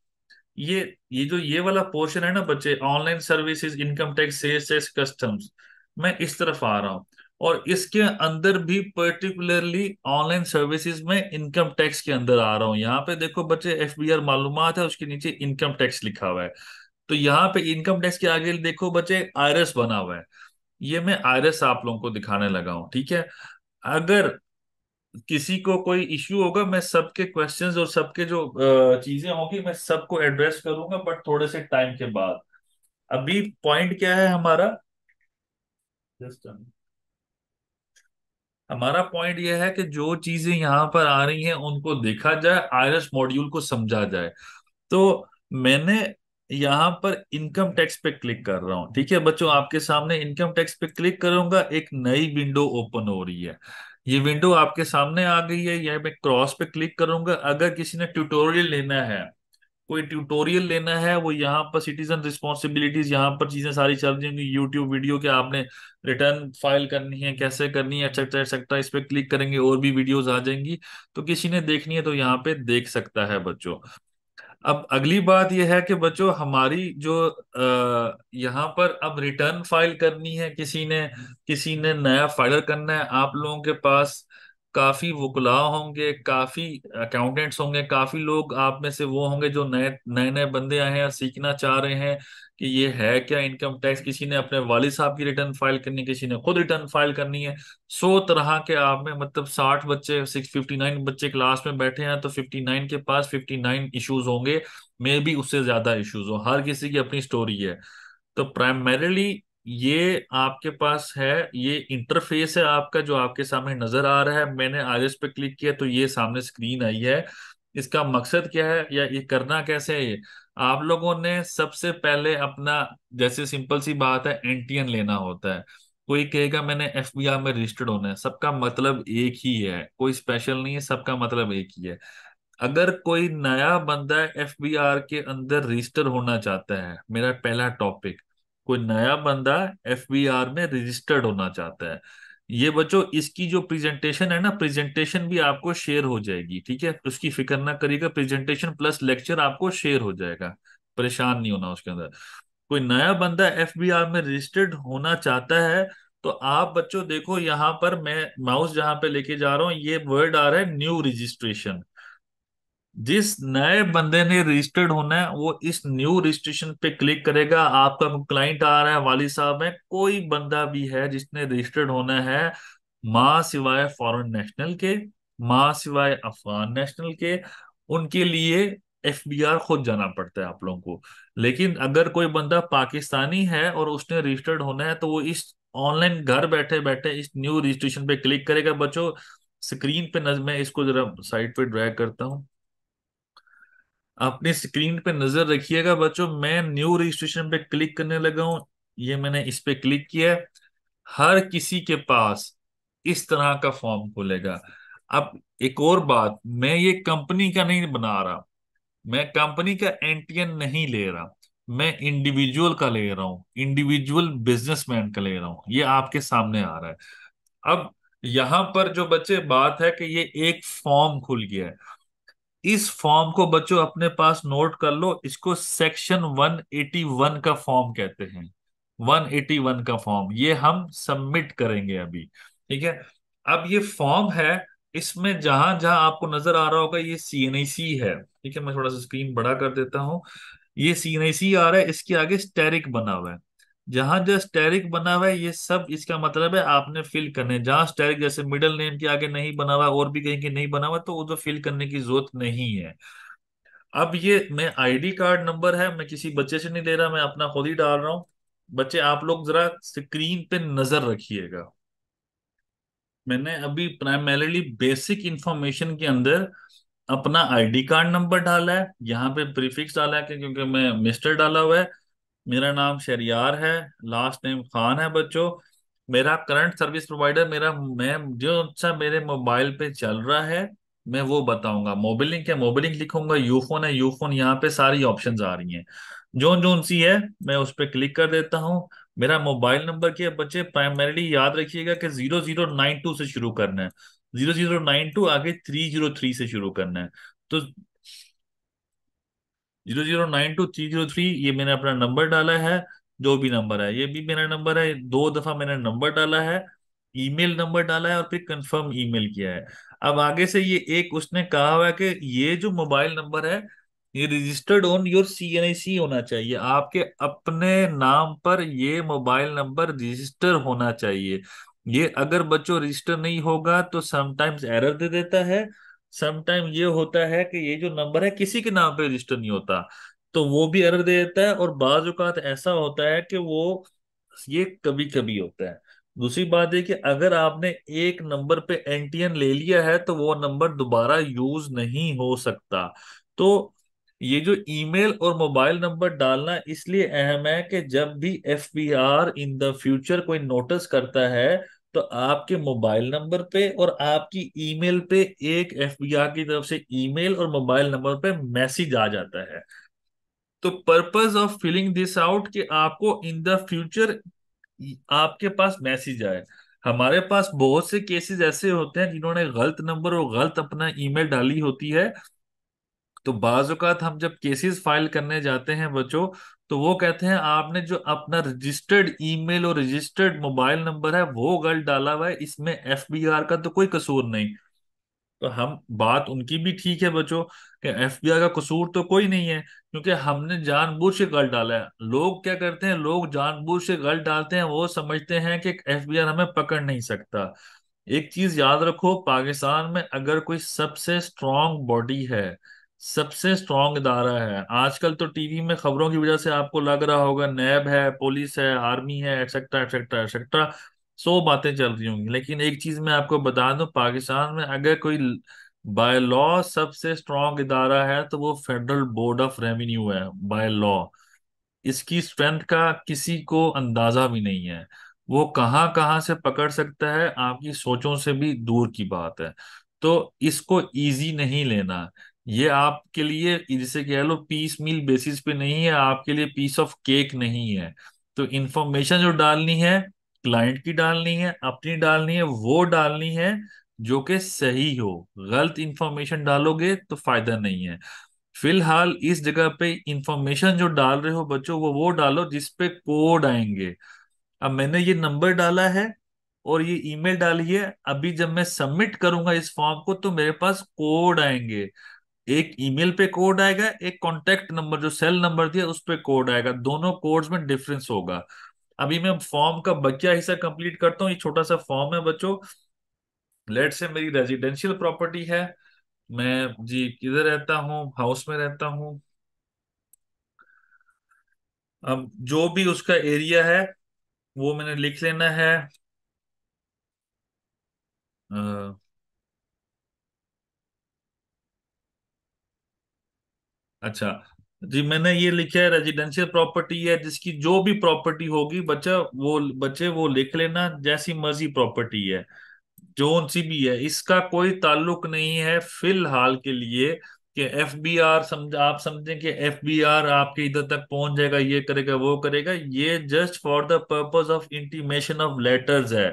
ये ये जो ये वाला पोर्शन है ना बच्चे online services income tax sales tax customs मैं इस तरफ़ आ रहा हूँ। और इसके अंदर भी पर्टिकुलरली ऑनलाइन सर्विसेज़ में इनकम टैक्स के अंदर आ रहा हूँ। यहाँ पे देखो बच्चे एफ़ बी आर मालूम है, उसके नीचे इनकम टैक्स लिखा हुआ है। तो यहाँ पे इनकम टैक्स के आगे देखो बच्चे आयरस बना हुआ है। ये मैं आयरस आप लोगों को दिखाने लगा हूँ, ठीक है? अगर किसी को कोई इश्यू होगा, मैं सबके क्वेश्चंस और सबके जो चीज़ें होंगी, मैं सबको एड्रेस करूँगा बट थोड़े से टाइम के बाद। अभी पॉइंट क्या है हमारा? जस्ट हमारा पॉइंट यह है कि जो चीज़ें यहाँ पर आ रही हैं, उनको देखा जाए, आयरस मॉड्यूल को समझा जाए। तो मैंने यहाँ पर इनकम टैक्स पे क्लिक कर रहा हूँ। ठीक है बच्चों, आपके सामने इनकम टैक्स पे क्लिक करूँगा, एक नई विंडो ओपन हो रही है। ये विंडो आपके सामने आ गई है, यह मैं क्रॉस पे क्लिक करूँगा। अगर किसी ने ट्यूटोरियल लेना है कोई ट्यूटोरियल लेना है, वो यहाँ पर सिटीजन रिस्पॉन्सिबिलिटीज यहाँ पर चीज़ें सारी चल रही होंगी यूट्यूब वीडियो के आपने रिटर्न फ़ाइल करनी है, कैसे करनी है एक्सेट्रा एक्सेट्रा इस पर क्लिक करेंगे, और भी वीडियोज़ आ जाएँगी। तो किसी ने देखनी है तो यहाँ पे देख सकता है बच्चों। अब अगली बात यह है कि बच्चों, हमारी जो यहाँ पर अब रिटर्न फ़ाइल करनी है, किसी ने किसी ने नया फाइलर करना है, आप लोगों के पास काफ़ी वकला होंगे, काफ़ी अकाउंटेंट्स होंगे, काफ़ी लोग आप में से वो होंगे जो नए नए नए बंदे आए हैं और सीखना चाह रहे हैं कि ये है क्या इनकम टैक्स किसी ने अपने वालिद साहब की रिटर्न फ़ाइल करनी है किसी ने खुद रिटर्न फ़ाइल करनी है। सौ तरह के आप में मतलब साठ बच्चे सिक्स फिफ्टी नाइन बच्चे क्लास में बैठे हैं तो फिफ्टी नाइन के पास फिफ्टी नाइन इशूज होंगे। मे भी उससे ज़्यादा इशूज हो, हर किसी की अपनी स्टोरी है। तो प्राइमरीली ये आपके पास है, ये इंटरफेस है आपका जो आपके सामने नज़र आ रहा है। मैंने आरएस पे क्लिक किया तो ये सामने स्क्रीन आई है। इसका मकसद क्या है या ये करना कैसे है ये? आप लोगों ने सबसे पहले अपना, जैसे सिंपल सी बात है एनटीएन लेना होता है। कोई कहेगा, मैंने एफबीआर में रजिस्टर्ड होना है। सबका मतलब एक ही है। कोई स्पेशल नहीं है, सबका मतलब एक ही है। अगर कोई नया बंदा एफबीआर के अंदर रजिस्टर होना चाहता है, मेरा पहला टॉपिक कोई नया बंदा एफबीआर में रजिस्टर्ड होना चाहता है। ये बच्चों, इसकी जो प्रेजेंटेशन है ना प्रेजेंटेशन भी आपको शेयर हो जाएगी, ठीक है? उसकी फ़िक्र ना करिएगा प्रेजेंटेशन प्लस लेक्चर आपको शेयर हो जाएगा। परेशान नहीं होना उसके अंदर। कोई नया बंदा एफबीआर में रजिस्टर्ड होना चाहता है तो आप बच्चों देखो, यहाँ पर मैं माउस जहाँ पे लेके जा रहा हूँ, ये वर्ड आ रहा है न्यू रजिस्ट्रेशन जिस नए बंदे ने रजिस्टर्ड होना है, वो इस न्यू रजिस्ट्रेशन पे क्लिक करेगा। आपका क्लाइंट आ रहा है, वाली साहब है, कोई बंदा भी है जिसने रजिस्टर्ड होना है, माँ सिवाय फॉरेन नेशनल के, माँ सिवाय अफगान नेशनल के, उनके लिए एफबीआर खुद जाना पड़ता है आप लोगों को। लेकिन अगर कोई बंदा पाकिस्तानी है और उसने रजिस्टर्ड होना है तो वो इस ऑनलाइन घर बैठे बैठे इस न्यू रजिस्ट्रेशन पे क्लिक करेगा। बच्चों स्क्रीन पे नज़र मैं इसको जरा साइड पे ड्रैग करता हूँ। अपनी स्क्रीन पे नज़र रखिएगा बच्चों, मैं न्यू रजिस्ट्रेशन पे क्लिक करने लगा हूँ। ये मैंने इस पे क्लिक किया है। हर किसी के पास इस तरह का फॉर्म खुलेगा। अब एक और बात, मैं ये कंपनी का नहीं बना रहा। मैं कंपनी का एनटीएन नहीं ले रहा। मैं इंडिविजुअल का ले रहा हूँ इंडिविजुअल बिजनेसमैन का ले रहा हूँ। ये आपके सामने आ रहा है। अब यहाँ पर जो बच्चे, बात है कि ये एक फॉर्म खुल गया है। इस फॉर्म को बच्चों अपने पास नोट कर लो, इसको सेक्शन 181 का फॉर्म कहते हैं। 181 का फॉर्म, ये हम सबमिट करेंगे अभी, ठीक है? अब ये फॉर्म है, इसमें जहाँ जहाँ आपको नज़र आ रहा होगा, ये सी एन आई सी है, ठीक है? मैं थोड़ा सा स्क्रीन बड़ा कर देता हूँ। ये सी एन आई सी आ रहा है, इसके आगे स्टेरिक बना हुआ है। जहाँ जो स्टेरिक बना हुआ है, ये सब इसका मतलब है आपने फिल करने। जहाँ स्टेरिक जैसे मिडिल नेम के आगे नहीं बना हुआ, और भी कहीं के नहीं बना हुआ तो तो फिल करने की ज़रूरत नहीं है। अब ये मैं आईडी कार्ड नंबर है, मैं किसी बच्चे से नहीं ले रहा, मैं अपना खुद ही डाल रहा हूँ। बच्चे, आप लोग जरा स्क्रीन पे नज़र रखिएगा। मैंने अभी प्राइमरीली बेसिक इंफॉर्मेशन के अंदर अपना आईडी कार्ड नंबर डाला है, यहाँ पे प्रीफिक्स डाला है, क्योंकि मैं मिस्टर डाला हुआ है। मेरा नाम शरियार है लास्ट नेम खान है बच्चों। मेरा करंट सर्विस प्रोवाइडर मेरा, मैं, जो अच्छा मेरे मोबाइल पे चल रहा है, मैं वो बताऊँगा। मोबाइल लिंक है मोबाइल लिंक लिखूँगा, यूफोन है, यूफोन यहाँ पे सारी ऑप्शंस आ रही हैं। जो जो सी है, मैं उस पर क्लिक कर देता हूँ। मेरा मोबाइल नंबर क्या बच्चे? प्राइमरीली याद रखिएगा कि ज़ीरो ज़ीरो नाइन टू से शुरू करना है। ज़ीरो ज़ीरो नाइन टू आगे थ्री ज़ीरो थ्री से शुरू करना है। तो zero zero nine two three zero three, ये मैंने अपना नंबर डाला है, जो भी नंबर है, ये भी मेरा नंबर है, दो दफ़ा मैंने नंबर डाला है, ईमेल नंबर डाला है और फिर कंफर्म ईमेल किया है। अब आगे से ये एक उसने कहा हुआ है कि ये जो मोबाइल नंबर है, ये रजिस्टर्ड ऑन योर सीएनआईसी होना चाहिए। आपके अपने नाम पर ये मोबाइल नंबर रजिस्टर होना चाहिए। ये अगर बच्चों रजिस्टर नहीं होगा तो समटाइम्स एरर दे देता है समटाइम ये होता है कि ये जो नंबर है, किसी के नाम पे रजिस्टर नहीं होता। तो वो भी एरर दे देता है और बाज औकात ऐसा होता है कि वो, ये कभी कभी होता है। दूसरी बात है कि अगर आपने एक नंबर पे एनटीएन ले लिया है तो वो नंबर दोबारा यूज़ नहीं हो सकता। तो ये जो ईमेल और मोबाइल नंबर डालना इसलिए अहम है कि जब भी एफबीआर इन द फ्यूचर कोई नोटिस करता है तो आपके मोबाइल नंबर पे और आपकी ईमेल पे एक एफबीआर की तरफ़ से ईमेल और मोबाइल नंबर पे मैसेज आ जाता है। तो purpose of filling this out कि आपको इन द फ्यूचर आपके पास मैसेज आए। हमारे पास बहुत से केसेस ऐसे होते हैं जिन्होंने गलत नंबर और गलत अपना ईमेल डाली होती है। तो बाज औकात हम जब केसेस फ़ाइल करने जाते हैं बच्चों तो वो कहते हैं, आपने जो अपना रजिस्टर्ड ईमेल और रजिस्टर्ड मोबाइल नंबर है, वो गलत डाला हुआ है, इसमें एफबीआर का तो कोई कसूर नहीं। तो हम, बात उनकी भी ठीक है बच्चों, कि एफबीआई का कसूर तो कोई नहीं है, क्योंकि हमने जानबूझ के गलत डाला है। लोग क्या करते हैं, लोग जानबूझ के गलत डालते हैं, वो समझते हैं कि एफबीआई हमें पकड़ नहीं सकता। एक चीज़ याद रखो, पाकिस्तान में अगर कोई सबसे स्ट्रांग बॉडी है सबसे स्ट्रांग इदारा है। आजकल तो टीवी में खबरों की वजह से आपको लग रहा होगा, नैब है, पुलिस है, आर्मी है एक्सेट्रा एक्सेट्रा एक्सेट्रा सौ बातें चल रही होंगी। लेकिन एक चीज़ मैं आपको बता दूँ, पाकिस्तान में अगर कोई बाय लॉ सबसे स्ट्रांग इदारा है तो वो फेडरल बोर्ड ऑफ़ रेवेन्यू है बाय लॉ इसकी स्ट्रेंथ का किसी को अंदाज़ा भी नहीं है। वो कहाँ कहाँ से पकड़ सकता है, आपकी सोचों से भी दूर की बात है। तो इसको इजी नहीं लेना। ये आपके लिए, जिसे कह लो पीस मील बेसिस पे नहीं है, आपके लिए पीस ऑफ़ केक नहीं है। तो इंफॉर्मेशन जो डालनी है क्लाइंट की डालनी है, अपनी डालनी है, वो डालनी है जो कि सही हो। गलत इंफॉर्मेशन डालोगे तो फ़ायदा नहीं है। फ़िलहाल इस जगह पे इंफॉर्मेशन जो डाल रहे हो बच्चों, वो वो डालो जिसपे कोड आएँगे। अब मैंने ये नंबर डाला है और ये ईमेल डाली है। अभी जब मैं सबमिट करूँगा इस फॉर्म को तो मेरे पास कोड आएँगे। एक ईमेल पे कोड आएगा एक कॉन्टेक्ट नंबर जो सेल नंबर दिया उस पर कोड आएगा। दोनों कोड्स में डिफरेंस होगा। अभी मैं फॉर्म का बचा हिस्सा कंप्लीट करता हूँ ये छोटा सा फॉर्म है बच्चों। लेट से मेरी रेजिडेंशियल प्रॉपर्टी है। मैं जी किधर रहता हूँ? हाउस में रहता हूँ। अब जो भी उसका एरिया है वो मैंने लिख लेना है। आ, अच्छा जी मैंने ये लिखा है रेजिडेंशियल प्रॉपर्टी है, जिसकी जो भी प्रॉपर्टी होगी, बच्चा वो, बच्चे वो लिख लेना जैसी मर्ज़ी प्रॉपर्टी है जोन सी भी है। इसका कोई ताल्लुक नहीं है फ़िलहाल के लिए कि एफ़ बी आर समझ, आप समझें कि एफ़ बी आर आपके इधर तक पहुँच जाएगा, ये करेगा, वो करेगा, ये just for the purpose of intimation of letters है।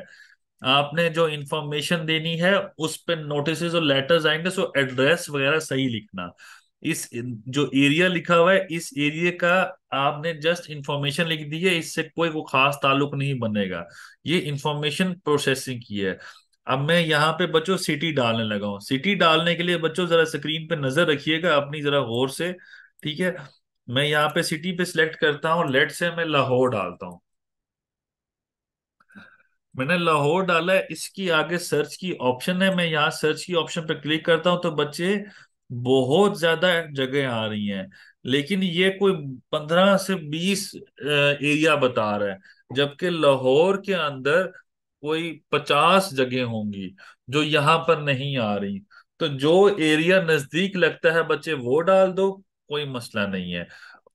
आपने जो इंफॉर्मेशन देनी है, उस पर नोटिस और लेटर्स आएँगे सो एड्रेस वगैरह सही लिखना। इस जो एरिया लिखा हुआ है, इस एरिया का आपने जस्ट इंफॉर्मेशन लिख दी है, इससे कोई वो खास ताल्लुक नहीं बनेगा। ये इंफॉर्मेशन प्रोसेसिंग की है। अब मैं यहाँ पे बच्चों सिटी डालने लगा हूँ। सिटी डालने के लिए बच्चों जरा स्क्रीन पे नज़र रखिएगा, अपनी जरा गौर से, ठीक है? मैं यहाँ पे सिटी पे सिलेक्ट करता हूँ लेट से मैं लाहौर डालता हूँ। मैंने लाहौर डाला है इसकी आगे सर्च की ऑप्शन है, मैं यहाँ सर्च की ऑप्शन पे क्लिक करता हूँ तो बच्चे बहुत ज़्यादा जगह आ रही हैं, लेकिन ये कोई पंद्रह से बीस एरिया बता रहा है, जबकि लाहौर के अंदर कोई पचास जगह होंगी जो यहाँ पर नहीं आ रही। तो जो एरिया नज़दीक लगता है बच्चे वो डाल दो, कोई मसला नहीं है।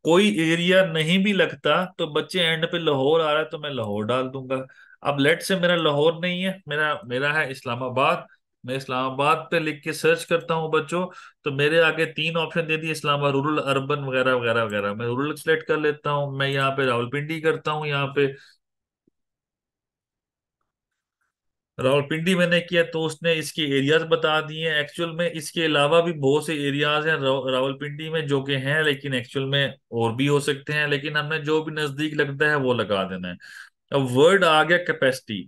कोई एरिया नहीं भी लगता तो बच्चे एंड पे लाहौर आ रहा है तो मैं लाहौर डाल दूँगा। अब लेट से मेरा लाहौर नहीं है, मेरा मेरा है इस्लामाबाद मैं इस्लामाबाद पे लिख के सर्च करता हूँ बच्चों तो मेरे आगे तीन ऑप्शन दे दिए, इस्लामाबाद रूरल अर्बन वगैरह वगैरह वगैरह। मैं रूरल सेलेक्ट कर लेता हूँ, मैं यहाँ पे रावलपिंडी करता हूँ, यहाँ पे रावलपिंडी मैंने किया तो उसने इसके एरियाज़ बता दिए एक्चुअल में इसके अलावा भी बहुत से एरियाज़ हैं रावलपिंडी में जो कि हैं, लेकिन एक्चुअल में और भी हो सकते हैं, लेकिन हमने जो भी नज़दीक लगता है वो लगा देना है। अब वर्ड आ गया कैपेसिटी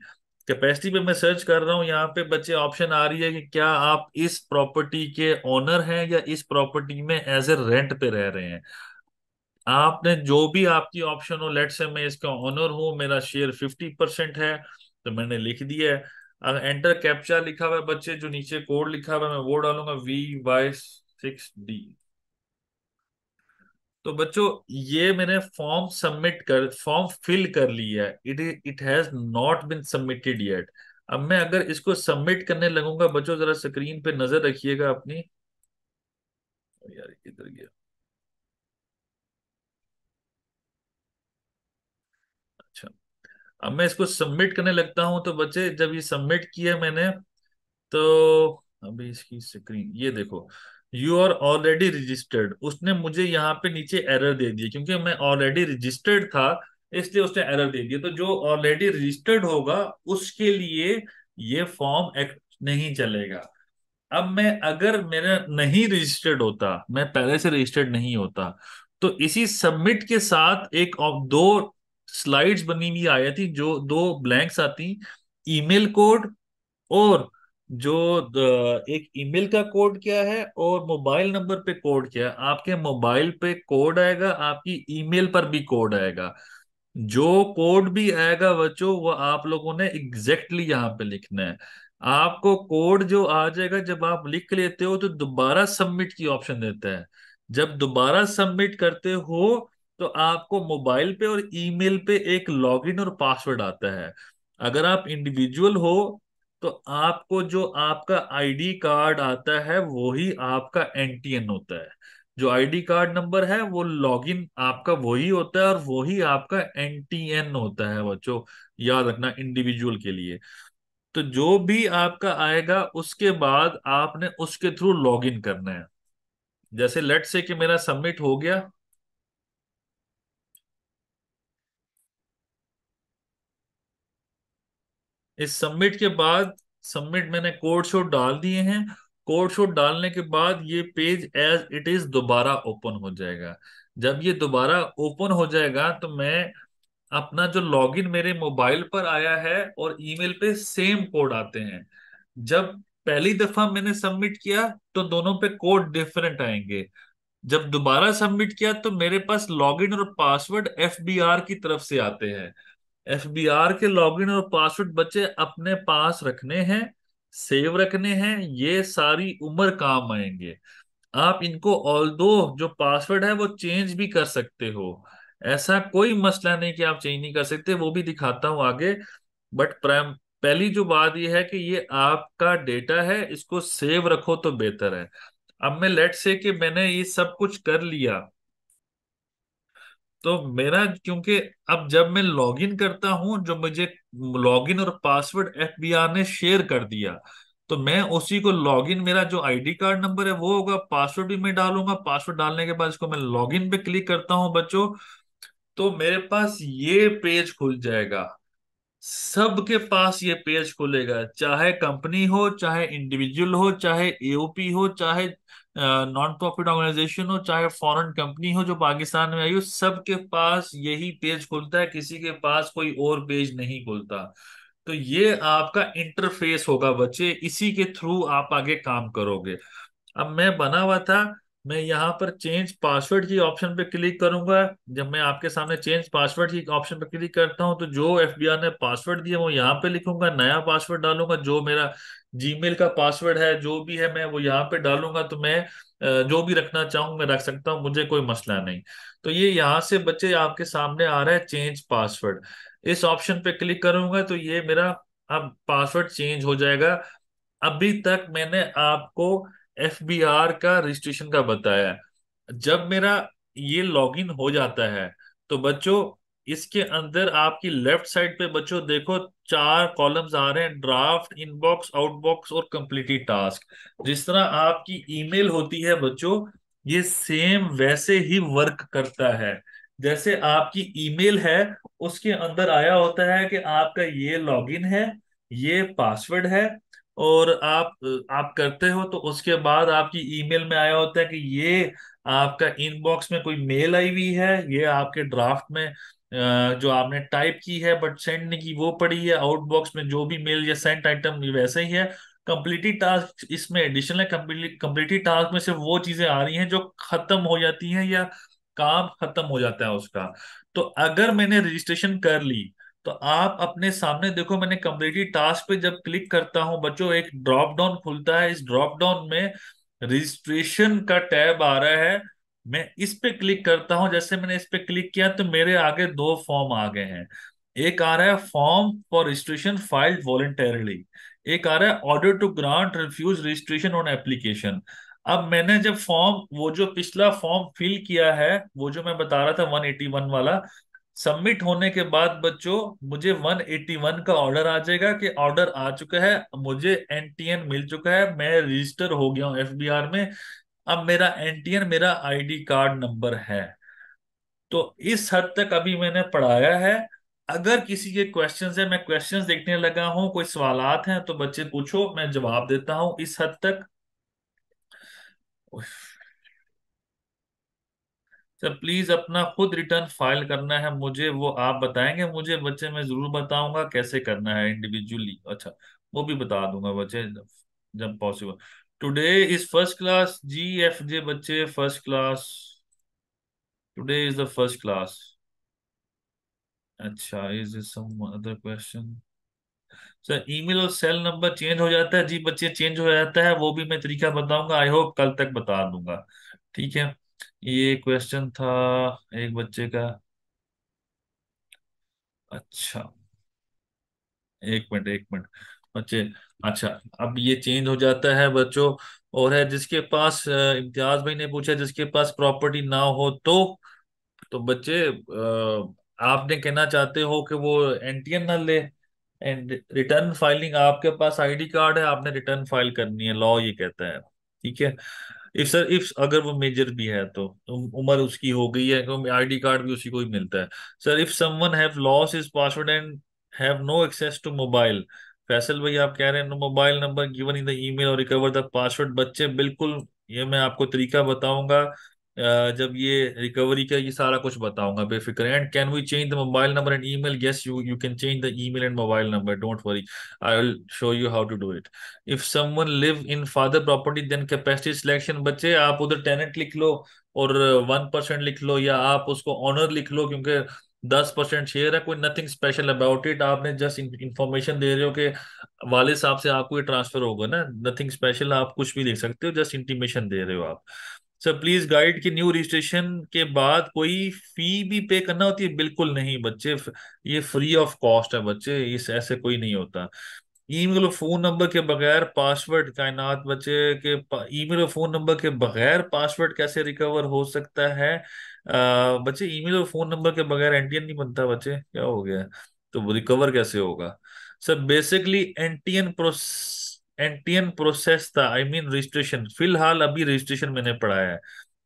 कैपेसिटी पे मैं सर्च कर रहा हूँ, यहाँ पे बच्चे ऑप्शन आ रही है कि क्या आप इस प्रॉपर्टी के ओनर हैं या इस प्रॉपर्टी में एज ए रेंट पे रह रहे हैं? आपने जो भी आपकी ऑप्शन हो लेट से मैं इसका ओनर हूँ, मेरा शेयर फिफ्टी परसेंट है तो मैंने लिख दिया है। अगर एंटर कैप्चा लिखा हुआ है बच्चे, जो नीचे कोड लिखा हुआ है, मैं वो डालूँगा वी वाई सिक्स डी तो बच्चों, ये मैंने फॉर्म सबमिट कर फॉर्म फिल कर लिया है। It it has not been submitted yet अब मैं अगर इसको सबमिट करने लगूँगा, बच्चों, जरा स्क्रीन पे नज़र रखिएगा अपनी। यार किधर गया? अच्छा। अब मैं इसको सबमिट करने लगता हूँ तो बच्चे, जब ये सबमिट किया मैंने तो अभी इसकी स्क्रीन ये देखो। यू आर ऑलरेडी रजिस्टर्ड उसने मुझे यहाँ पे नीचे एरर दे दिया क्योंकि मैं ऑलरेडी रजिस्टर्ड था, इसलिए उसने एरर दे दिया। तो जो ऑलरेडी रजिस्टर्ड होगा, उसके लिए ये फॉर्म एक्ट नहीं चलेगा। अब मैं अगर मेरा नहीं रजिस्टर्ड होता, मैं पहले से रजिस्टर्ड नहीं होता तो इसी सबमिट के साथ एक दो स्लाइड्स बनी हुई आई थी, जो दो ब्लैंक्स आती ईमेल कोड और जो एक ईमेल का कोड क्या है और मोबाइल नंबर पे कोड क्या है? आपके मोबाइल पे कोड आएगा, आपकी ईमेल पर भी कोड आएगा। जो कोड भी आएगा बच्चों, वो आप लोगों ने एग्जैक्टली यहाँ पे लिखना है। आपको कोड जो आ जाएगा, जब आप लिख लेते हो तो दोबारा सबमिट की ऑप्शन देता है। जब दोबारा सबमिट करते हो तो आपको मोबाइल पे और ईमेल पे एक लॉगिन और पासवर्ड आता है। अगर आप इंडिविजुअल हो तो आपको जो आपका आईडी कार्ड आता है, वही आपका एनटीएन होता है। जो आईडी कार्ड नंबर है, वो लॉगिन आपका वही होता है और वही आपका एनटीएन होता है, बच्चों। याद रखना इंडिविजुअल के लिए। तो जो भी आपका आएगा, उसके बाद आपने उसके थ्रू लॉगिन करना है। जैसे लेट से कि मेरा सबमिट हो गया इस सबमिट के बाद सबमिट मैंने कोड शोड डाल दिए हैं। कोड शोड डालने के बाद ये पेज एज इट इज़ दोबारा ओपन हो जाएगा। जब ये दोबारा ओपन हो जाएगा तो मैं अपना जो लॉगिन मेरे मोबाइल पर आया है और ईमेल पे सेम कोड आते हैं। जब पहली दफ़ा मैंने सबमिट किया तो दोनों पे कोड डिफरेंट आएँगे। जब दोबारा सबमिट किया तो मेरे पास लॉगिन और पासवर्ड एफ़ की तरफ़ से आते हैं। एफ़ के लॉगिन और पासवर्ड बच्चे अपने पास रखने हैं, सेव रखने हैं, ये सारी उम्र काम आएँगे। आप इनको ऑल दो जो पासवर्ड है वो चेंज भी कर सकते हो। ऐसा कोई मसला नहीं कि आप चेंज नहीं कर सकते, वो भी दिखाता हूँ आगे। बट पहली जो बात यह है कि ये आपका डेटा है, इसको सेव रखो तो बेहतर है। अब मैं लेट से कि मैंने ये सब कुछ कर लिया। तो मेरा क्योंकि अब जब मैं लॉगिन करता हूँ, जो मुझे लॉगिन और पासवर्ड एफबीआर ने शेयर कर दिया तो मैं उसी को लॉगिन मेरा जो आईडी कार्ड नंबर है, वो होगा पासवर्ड भी मैं डालूँगा पासवर्ड डालने के बाद इसको मैं लॉगिन पे क्लिक करता हूँ बच्चों तो मेरे पास ये पेज खुल जाएगा। सबके पास ये पेज खुलेगा, चाहे कंपनी हो, चाहे इंडिविजुअल हो, चाहे एओपी हो, चाहे नॉन प्रॉफिट ऑर्गेनाइजेशन हो, चाहे फॉरेन कंपनी हो जो पाकिस्तान में आई हो, सबके पास यही पेज खुलता है, किसी के पास कोई और पेज नहीं खुलता। तो ये आपका इंटरफेस होगा बच्चे, इसी के थ्रू आप आगे काम करोगे। अब मैं बना हुआ था मैं यहाँ पर चेंज पासवर्ड की ऑप्शन पे क्लिक करूँगा। जब मैं आपके सामने चेंज पासवर्ड की ऑप्शन पे क्लिक करता हूँ तो जो एफ़ ने पासवर्ड दिया, वो यहाँ पे लिखूँगा। नया पासवर्ड डालूँगा, जो मेरा जीमेल का पासवर्ड है, जो भी है, मैं वो यहाँ पे डालूँगा। तो मैं जो भी रखना चाहूँ, मैं रख सकता हूँ, मुझे कोई मसला नहीं। तो ये यहाँ से बच्चे, आपके सामने आ रहा है चेंज पासवर्ड इस ऑप्शन पे क्लिक करूँगा तो ये मेरा, अब पासवर्ड चेंज हो जाएगा। अभी तक मैंने आपको एफ़ बी आर का रजिस्ट्रेशन का बताया जब मेरा ये लॉगिन हो जाता है तो बच्चों, इसके अंदर आपकी लेफ़्ट साइड पे बच्चों देखो, चार कॉलम्स आ रहे हैं ड्राफ्ट इनबॉक्स आउटबॉक्स और कंप्लीटेड टास्क जिस तरह आपकी ईमेल होती है बच्चों, ये सेम वैसे ही वर्क करता है। जैसे आपकी ईमेल है, उसके अंदर आया होता है कि आपका ये लॉगिन है, ये पासवर्ड है और आप आप करते हो तो उसके बाद आपकी ईमेल में आया होता है कि ये आपका इनबॉक्स में कोई मेल आई हुई है, ये आपके ड्राफ्ट में जो आपने टाइप की है बट सेंड नहीं की, वो पड़ी है, आउटबॉक्स में जो भी मेल या सेंट आइटम वैसे ही है, कंप्लीटी टास्क इसमें, एडिशनल है टास्क में से वो चीज़ें आ रही हैं जो खत्म हो जाती हैं या काम खत्म हो जाता है उसका। तो अगर मैंने रजिस्ट्रेशन कर ली तो आप अपने सामने देखो, मैंने कंप्लीटली टास्क पे जब क्लिक करता हूँ, बच्चों, एक ड्रॉप डाउन खुलता है। इस ड्रॉप डाउन में रजिस्ट्रेशन का टैब आ रहा है। मैं इस पे क्लिक करता हूँ। जैसे मैंने इस पे क्लिक किया तो मेरे आगे दो फॉर्म आ गए हैं। एक आ रहा है form for registration filed voluntarily एक आ रहा है order to grant refuse registration on application अब मैंने जब फॉर्म वो जो पिछला फॉर्म फिल किया है, वो जो मैं बता रहा था 181 वाला सबमिट होने के बाद बच्चों, मुझे 181 का ऑर्डर आ जाएगा कि ऑर्डर आ चुका है, मुझे एनटीएन मिल चुका है, मैं रजिस्टर हो गया हूँ एफबीआर में। अब मेरा एनटीएन मेरा आईडी कार्ड नंबर है। तो इस हद तक अभी मैंने पढ़ाया है। अगर किसी के क्वेश्चंस है, मैं क्वेश्चंस देखने लगा हूँ, कोई सवालात हैं तो बच्चे पूछो, मैं जवाब देता हूँ। इस हद तक। सर प्लीज़ अपना खुद रिटर्न फ़ाइल करना है, मुझे वो आप बताएँगे, मुझे बच्चे मैं ज़रूर बताऊँगा कैसे करना है इंडिविजुअली अच्छा वो भी बता दूँगा बच्चे, जब possible today is first class जी एफ़ जे बच्चे first class today is the first class अच्छा is other question sir email और सेल नंबर चेंज हो जाता है, जी बच्चे चेंज हो जाता है, वो भी मैं तरीका बताऊँगा आई होप कल तक बता दूँगा। ठीक है? ये क्वेश्चन था एक बच्चे का। अच्छा एक मिनट एक मिनट। बच्चे अच्छा अब ये चेंज हो जाता है बच्चों, और है जिसके पास इम्तियाज़ भाई ने पूछा, जिसके पास प्रॉपर्टी ना हो तो? तो बच्चे आपने कहना चाहते हो कि वो एनटीएन ना ले एंड रिटर्न फाइलिंग आपके पास आईडी कार्ड है, आपने रिटर्न फ़ाइल करनी है लॉ ये कहता है, ठीक है? इफ़ सर इफ़ अगर वो मेजर भी है तो उम्र उसकी हो गई है क्योंकि आईडी कार्ड भी उसी को ही मिलता है। Sir if someone have lost is password and have no access to mobile Faisal भाई आप कह रहे हैं mobile number given in the email और रिकवर द पासवर्ड बच्चे, बिल्कुल ये मैं आपको तरीका बताऊँगा। जब ये रिकवरी का ये सारा कुछ बताऊँगा, बेफिक्र and can we change the mobile number and email yes you you can change the email and mobile number don't worry I will show you how to do it if someone live in father property then capacity selection बच्चे, आप उधर tenant लिख लो और one percent लिख लो या आप उसको honour लिख लो क्योंकि दस परसेंट शेयर है, कोई नथिंग स्पेशल अबाउट इट आपने जस्ट इंफॉर्मेशन दे रहे हो कि वाले साहब से आपको ये ट्रांसफ़र होगा ना। नथिंग स्पेशल आप कुछ भी लिख सकते हो जस्ट इंटीमेशन दे रहे हो आप। सर प्लीज़ गाइड की न्यू रजिस्ट्रेशन के बाद कोई फ़ी भी पे करना होती है? बिल्कुल नहीं बच्चे। ये फ्री ऑफ़ कॉस्ट है बच्चे। इस ऐसे कोई नहीं होता। ईमेल और फ़ोन नंबर के बगैर पासवर्ड कायनात बच्चे के ईमेल और फ़ोन नंबर के बगैर पासवर्ड कैसे रिकवर हो सकता है? आ, बच्चे ईमेल और फ़ोन नंबर के बगैर एनटीएन नहीं बनता बच्चे। क्या हो गया? तो रिकवर कैसे होगा? Sir basically NTN process NTN process था आई मीन रजिस्ट्रेशन फ़िलहाल अभी रजिस्ट्रेशन मैंने पढ़ाया है।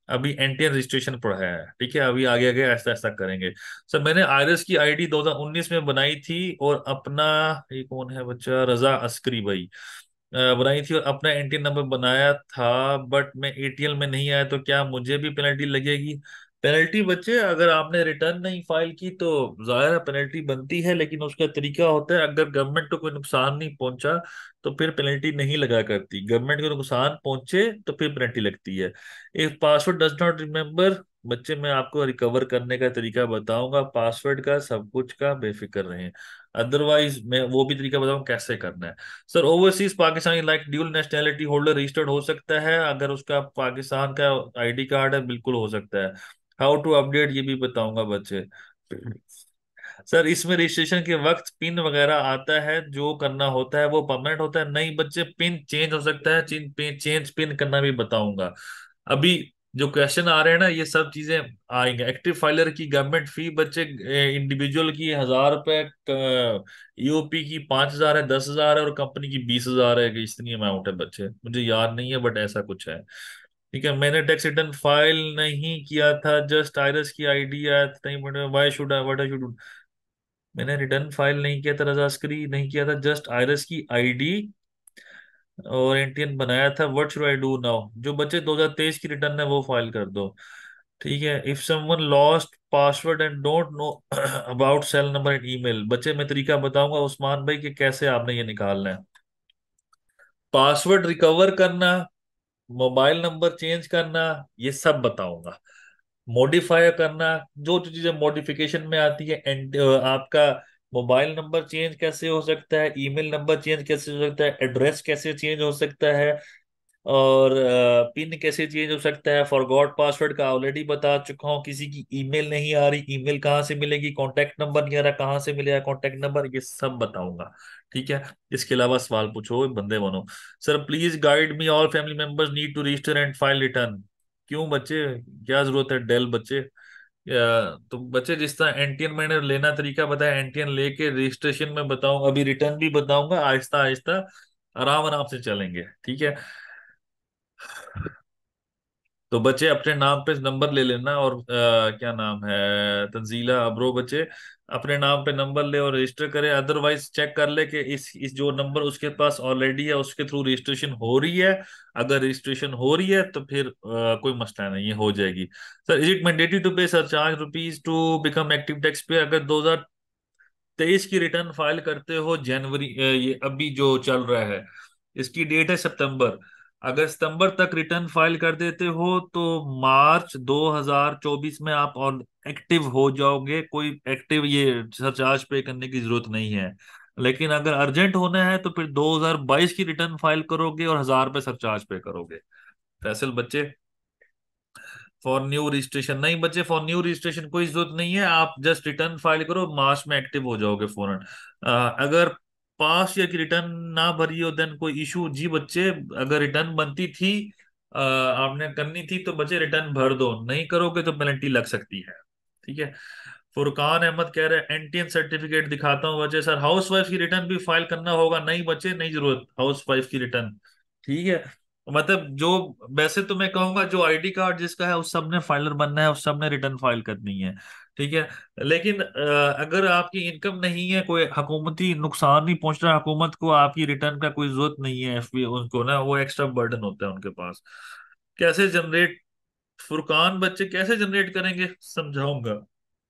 अभी एनटीएन रजिस्ट्रेशन पढ़ाया है, ठीक है? अभी आगे आगे ऐसा ऐसा करेंगे। सर मैंने आयरस की आईडी 2019 में बनाई थी और अपना, ये कौन है बच्चा? रजा अस्करी भाई। बनाई थी और अपना एनटीएन नंबर बनाया था बट मैं एटीएल में नहीं आया तो क्या मुझे भी पेनल्टी लगेगी? पेनल्टी बच्चे अगर आपने रिटर्न नहीं फ़ाइल की तो ज़ाहिर है पेनल्टी बनती है, लेकिन उसका तरीका होता है, अगर गवर्नमेंट को कोई नुकसान नहीं पहुँचा तो फिर पेनल्टी नहीं लगा करती। गवर्नमेंट को नुकसान पहुँचे तो फिर पेनल्टी लगती है। If password does not remember बच्चे मैं आपको रिकवर करने का तरीका बताऊँगा। पासवर्ड का, सब कुछ का बेफिक्र रहे। अदरवाइज़ मैं वो भी तरीका बताऊँगा कैसे करना है? Sir overseas Pakistani like dual nationality holder registered हो सकता है, अगर उसका पाकिस्तान का आईडी कार्ड है, बिल्कुल हो सकता है। हाउ टू अपडेट ये भी बताऊँगा बच्चे। सर, इसमें रजिस्ट्रेशन के वक्त पिन वगैरह आता है, जो करना होता है वो परमानेंट होता है। नहीं बच्चे पिन चेंज हो सकता है। चेंज पिन करना भी बताऊँगा। अभी जो क्वेश्चन आ रहे हैं ना, ये सब चीज़ें आएँगे। एक्टिव फाइलर की गवर्नमेंट फ़ी बच्चे इंडिविजुअल की हज़ार रुपए ईओपी की पाँच हज़ार है, दस हज़ार है और कंपनी की बीस हज़ार है। इतनी अमाउंट है बच्चे। मुझे याद नहीं है बट ऐसा कुछ है। ठीक है, मैंने टैक्स रिटर्न फ़ाइल नहीं किया था जस्ट आयरस की आईडी नहीं why should I what I should मैंने रिटर्न फ़ाइल नहीं किया था रजास्करी नहीं किया था जस्ट आयरस की आईडी और एनटीएन बनाया था what should I do now जो बच्चे 2023 की रिटर्न है, वो फ़ाइल कर दो। ठीक है if someone lost password and don't know about cell number and email बच्चे मैं तरीका बताऊँगा, उस्मान भाई, कि कैसे आपने ये निकालना है। पासवर्ड रिकवर करना मोबाइल नंबर चेंज करना, ये सब बताऊँगा। मॉडिफाई करना, जो जो चीज़ें मॉडिफिकेशन में आती है, एंड आपका मोबाइल नंबर चेंज कैसे हो सकता है, ईमेल नंबर चेंज कैसे हो सकता है, एड्रेस कैसे चेंज हो सकता है, और पिन कैसे चेंज हो सकता है फॉरगॉट पासवर्ड का ऑलरेडी बता चुका हूँ, किसी की ईमेल नहीं आ रही, ईमेल कहाँ से मिलेगी कॉन्टेक्ट नंबर नहीं आ रहा कहाँ से मिलेगा कॉन्टेक्ट नंबर ये सब बताऊँगा। ठीक है? इसके अलावा सवाल पूछो, बंदे बनो। Sir please guide me all family members need to register and file return क्यों बच्चे? क्या ज़रूरत है? डेल बच्चे। तो बच्चे, जिस तरह एनटीएन मैंने लेना तरीका बताया एनटीएन लेके रजिस्ट्रेशन में बताऊँगा अभी रिटर्न भी बताऊँगा आहिस्ता आहिस्ता आराम आराम से चलेंगे। ठीक है? तो बच्चे अपने नाम पे नंबर ले लेना और आ, क्या नाम है तंजीला अब्रो बच्चे अपने नाम पे नंबर ले और रजिस्टर करे। अदरवाइज़ चेक कर ले कि इस इस जो नंबर उसके पास ऑलरेडी है उसके थ्रू रजिस्ट्रेशन हो रही है। अगर रजिस्ट्रेशन हो रही है तो फिर आ, कोई मसला नहीं है हो जाएगी। Sir is it mandatory to pay sir? Charge rupees to become active tax pay? अगर दो हज़ार तेईस की रिटर्न फ़ाइल करते हो जनवरी ये अभी जो चल रहा है इसकी डेट है सितंबर। अगर सितंबर तक रिटर्न फ़ाइल कर देते हो तो मार्च 2024 में आप और एक्टिव हो जाओगे। कोई एक्टिव ये सरचार्ज पे करने की ज़रूरत नहीं है। लेकिन अगर अर्जेंट होना है तो फिर 2022 की रिटर्न फ़ाइल करोगे और हज़ार रुपये सरचार्ज पे करोगे। फैसल बच्चे फॉर न्यू रजिस्ट्रेशन नहीं बच्चे फॉर न्यू रजिस्ट्रेशन कोई ज़रूरत नहीं है। आप जस्ट रिटर्न फ़ाइल करो, मार्च में एक्टिव हो जाओगे फ़ौरन। अगर पास या की रिटर्न ना भरी हो देन कोई इशू जी बच्चे, अगर रिटर्न बनती थी आपने करनी थी तो बच्चे रिटर्न भर दो। नहीं करोगे तो पेनल्टी लग सकती है। ठीक है? फुरकान अहमद कह रहे हैं एनटीएन सर्टिफिकेट दिखाता हूँ बच्चे, सर हाउस वाइफ की रिटर्न भी फ़ाइल करना होगा? नहीं बच्चे, नहीं ज़रूरत हाउस वाइफ की रिटर्न ठीक है? मतलब जो, वैसे तो मैं कहूँगा, जो आईडी कार्ड जिसका है, उस सबने फाइलर बनना है, उस सबने रिटर्न फ़ाइल करनी है। ठीक है? लेकिन अगर आपकी इनकम नहीं है, कोई हकूमती नुकसान नहीं पहुँच रहा हुकूमत को आपकी रिटर्न का कोई ज़रूरत नहीं है एफपी उनको ना, वो एक्स्ट्रा बर्डन होता है उनके पास। कैसे जनरेट, फुरकान बच्चे कैसे जनरेट करेंगे? समझाऊँगा।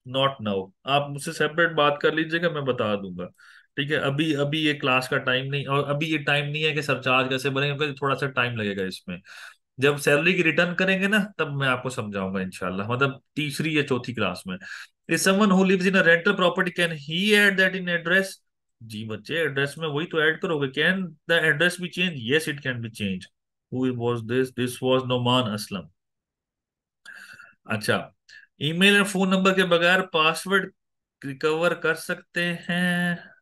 नॉट नाउ आप मुझसे सेपरेट बात कर लीजिएगा, मैं बता दूँगा। ठीक है? अभी अभी ये क्लास का टाइम नहीं, और अभी ये टाइम नहीं है कि सरचार्ज कैसे बनेंगे, क्योंकि थोड़ा सा टाइम लगेगा इसमें। जब सैलरी की रिटर्न करेंगे ना, तब मैं आपको समझाऊँगा इंशाल्लाह। मतलब तीसरी या चौथी क्लास में। Is someone who lives in a rental property can he add that in address जी बच्चे एड्रेस में वही तो ऐड करोगे। Can the address be change yes it can be change who was this this was Noman Aslam अच्छा email और phone number के बगैर password recover कर सकते हैं।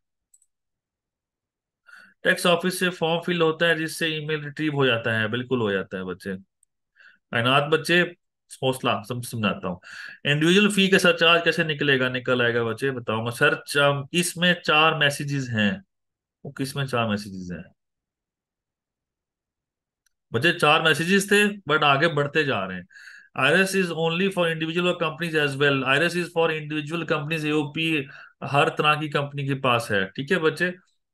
टैक्स ऑफ़िस से फॉर्म फिल होता है, जिससे ईमेल रिट्रीव हो जाता है, बिल्कुल हो जाता है बच्चे। कायनात बच्चे, हौसला सम समझाता हूँ। इंडिविजुअल फ़ी का सरचार्ज कैसे निकलेगा? निकल आएगा बच्चे, बताऊँगा। सर इसमें चार मैसेजेस हैं। वो किसमें चार मैसेजेस हैं? बच्चे, चार मैसेजेस थे बट आगे बढ़ते जा रहे हैं। IRIS is only for individual companies as well IRIS is for individual companies AOP हर तरह की कंपनी के पास है। ठीक है बच्चे?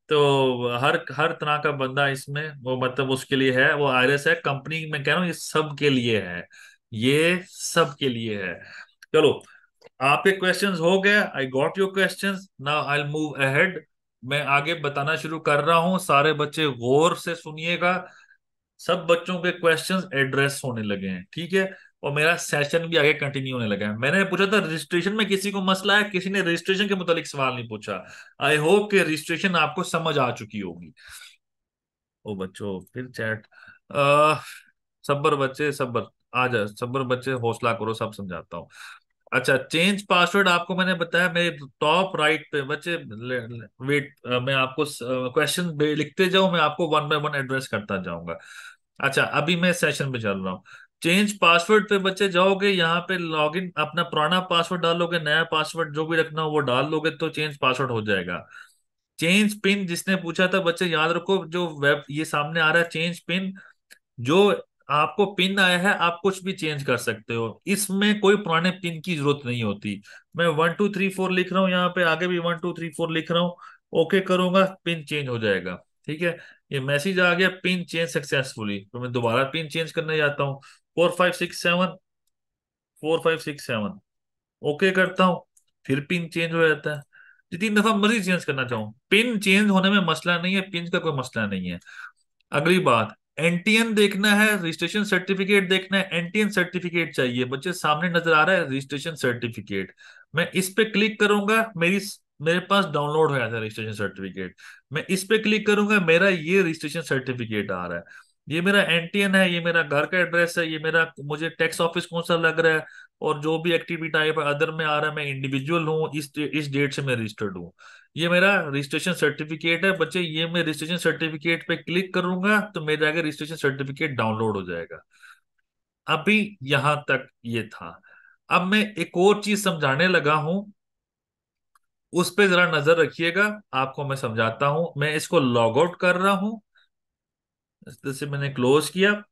तो हर हर तरह का बंदा इसमें, वो मतलब उसके लिए है, वो आईरस है, कंपनी में कह रहा हूँ ये सब के लिए है, ये सब के लिए है। चलो, आपके क्वेश्चंस हो गए I got your questions now I move ahead मैं आगे बताना शुरू कर रहा हूँ, सारे बच्चे गौर से सुनिएगा, सब बच्चों के क्वेश्चंस एड्रेस होने लगे हैं, ठीक है? और मेरा सेशन भी आगे कंटिन्यू होने लगा है। मैंने पूछा था रजिस्ट्रेशन में किसी को मसला है? किसी ने रजिस्ट्रेशन के मुतालिक सवाल नहीं पूछा। आई होप कि रजिस्ट्रेशन आपको समझ आ चुकी होगी। ओ बच्चों, फिर चैट सब्बर बच्चे, सब्बर। आ जा सब्बर बच्चे, हौसला करो, सब समझाता हूँ। अच्छा चेंज पासवर्ड आपको मैंने बताया, मेरे टॉप राइट पे, बच्चे वेट मैं आपको क्वेश्चन लिखते जाऊँ, मैं आपको वन बाय वन एड्रेस करता जाऊँगा। अच्छा अभी मैं सेशन पे चल रहा हूँ। चेंज पासवर्ड पे बच्चे जाओगे, यहाँ पे लॉगिन, अपना पुराना पासवर्ड डालोगे, नया पासवर्ड जो भी रखना हो वो डाल लोगे तो चेंज पासवर्ड हो जाएगा। चेंज पिन जिसने पूछा था, बच्चे याद रखो, जो वेब, ये सामने आ रहा है, चेंज पिन, जो आपको पिन आया है, आप कुछ भी चेंज कर सकते हो। इसमें कोई पुराने पिन की ज़रूरत नहीं होती। मैं वन, टू, थ्री, फोर लिख रहा हूँ, यहाँ पे आगे भी वन, टू, थ्री, फोर लिख रहा हूँ, ओके करूँगा, पिन चेंज हो जाएगा। ठीक है? ये मैसेज आ गया, पिन चेंज सक्सेसफुली। तो मैं दोबारा पिन चेंज करने जाता हूँ। Four, five, six, seven. Four, five, six, seven. Okay करता हूँ, फिर पिन चेंज हो जाता है। जितनी दफ़ा मर्ज़ी चेंज करना चाहूँ। पिन चेंज होने में मसला नहीं है पिन का कोई मसला नहीं है। अगली बात एनटीएन देखना है रजिस्ट्रेशन सर्टिफिकेट देखना है। एनटीएन सर्टिफिकेट चाहिए। बच्चे, सामने नज़र आ रहा है रजिस्ट्रेशन सर्टिफिकेट मैं इस पे क्लिक करूँगा, मेरी मेरे पास डाउनलोड हो जाता है रजिस्ट्रेशन सर्टिफिकेट मैं इस पे क्लिक करूँगा, मेरा ये रजिस्ट्रेशन सर्टिफिकेट आ रहा है। ये मेरा एनटीएन है, ये मेरा घर का एड्रेस है, ये मेरा मुझे टैक्स ऑफ़िस कौन सा लग रहा है और जो भी एक्टिविटी टाइप अदर में आ रहा है, मैं इंडिविजुअल हूँ, इस इस डेट से मैं रजिस्टर्ड हूँ। ये मेरा रजिस्ट्रेशन सर्टिफिकेट है, बच्चे, ये मैं रजिस्ट्रेशन सर्टिफिकेट पे क्लिक करूँगा तो मेरे आगे रजिस्ट्रेशन सर्टिफिकेट डाउनलोड हो जाएगा। अभी यहाँ तक ये था। अब मैं एक और चीज़ समझाने लगा हूँ। उस पर जरा नज़र रखिएगा, आपको मैं समझाता हूँ। मैं इसको लॉग आउट कर रहा हूँ। जैसे मैंने क्लोज किया।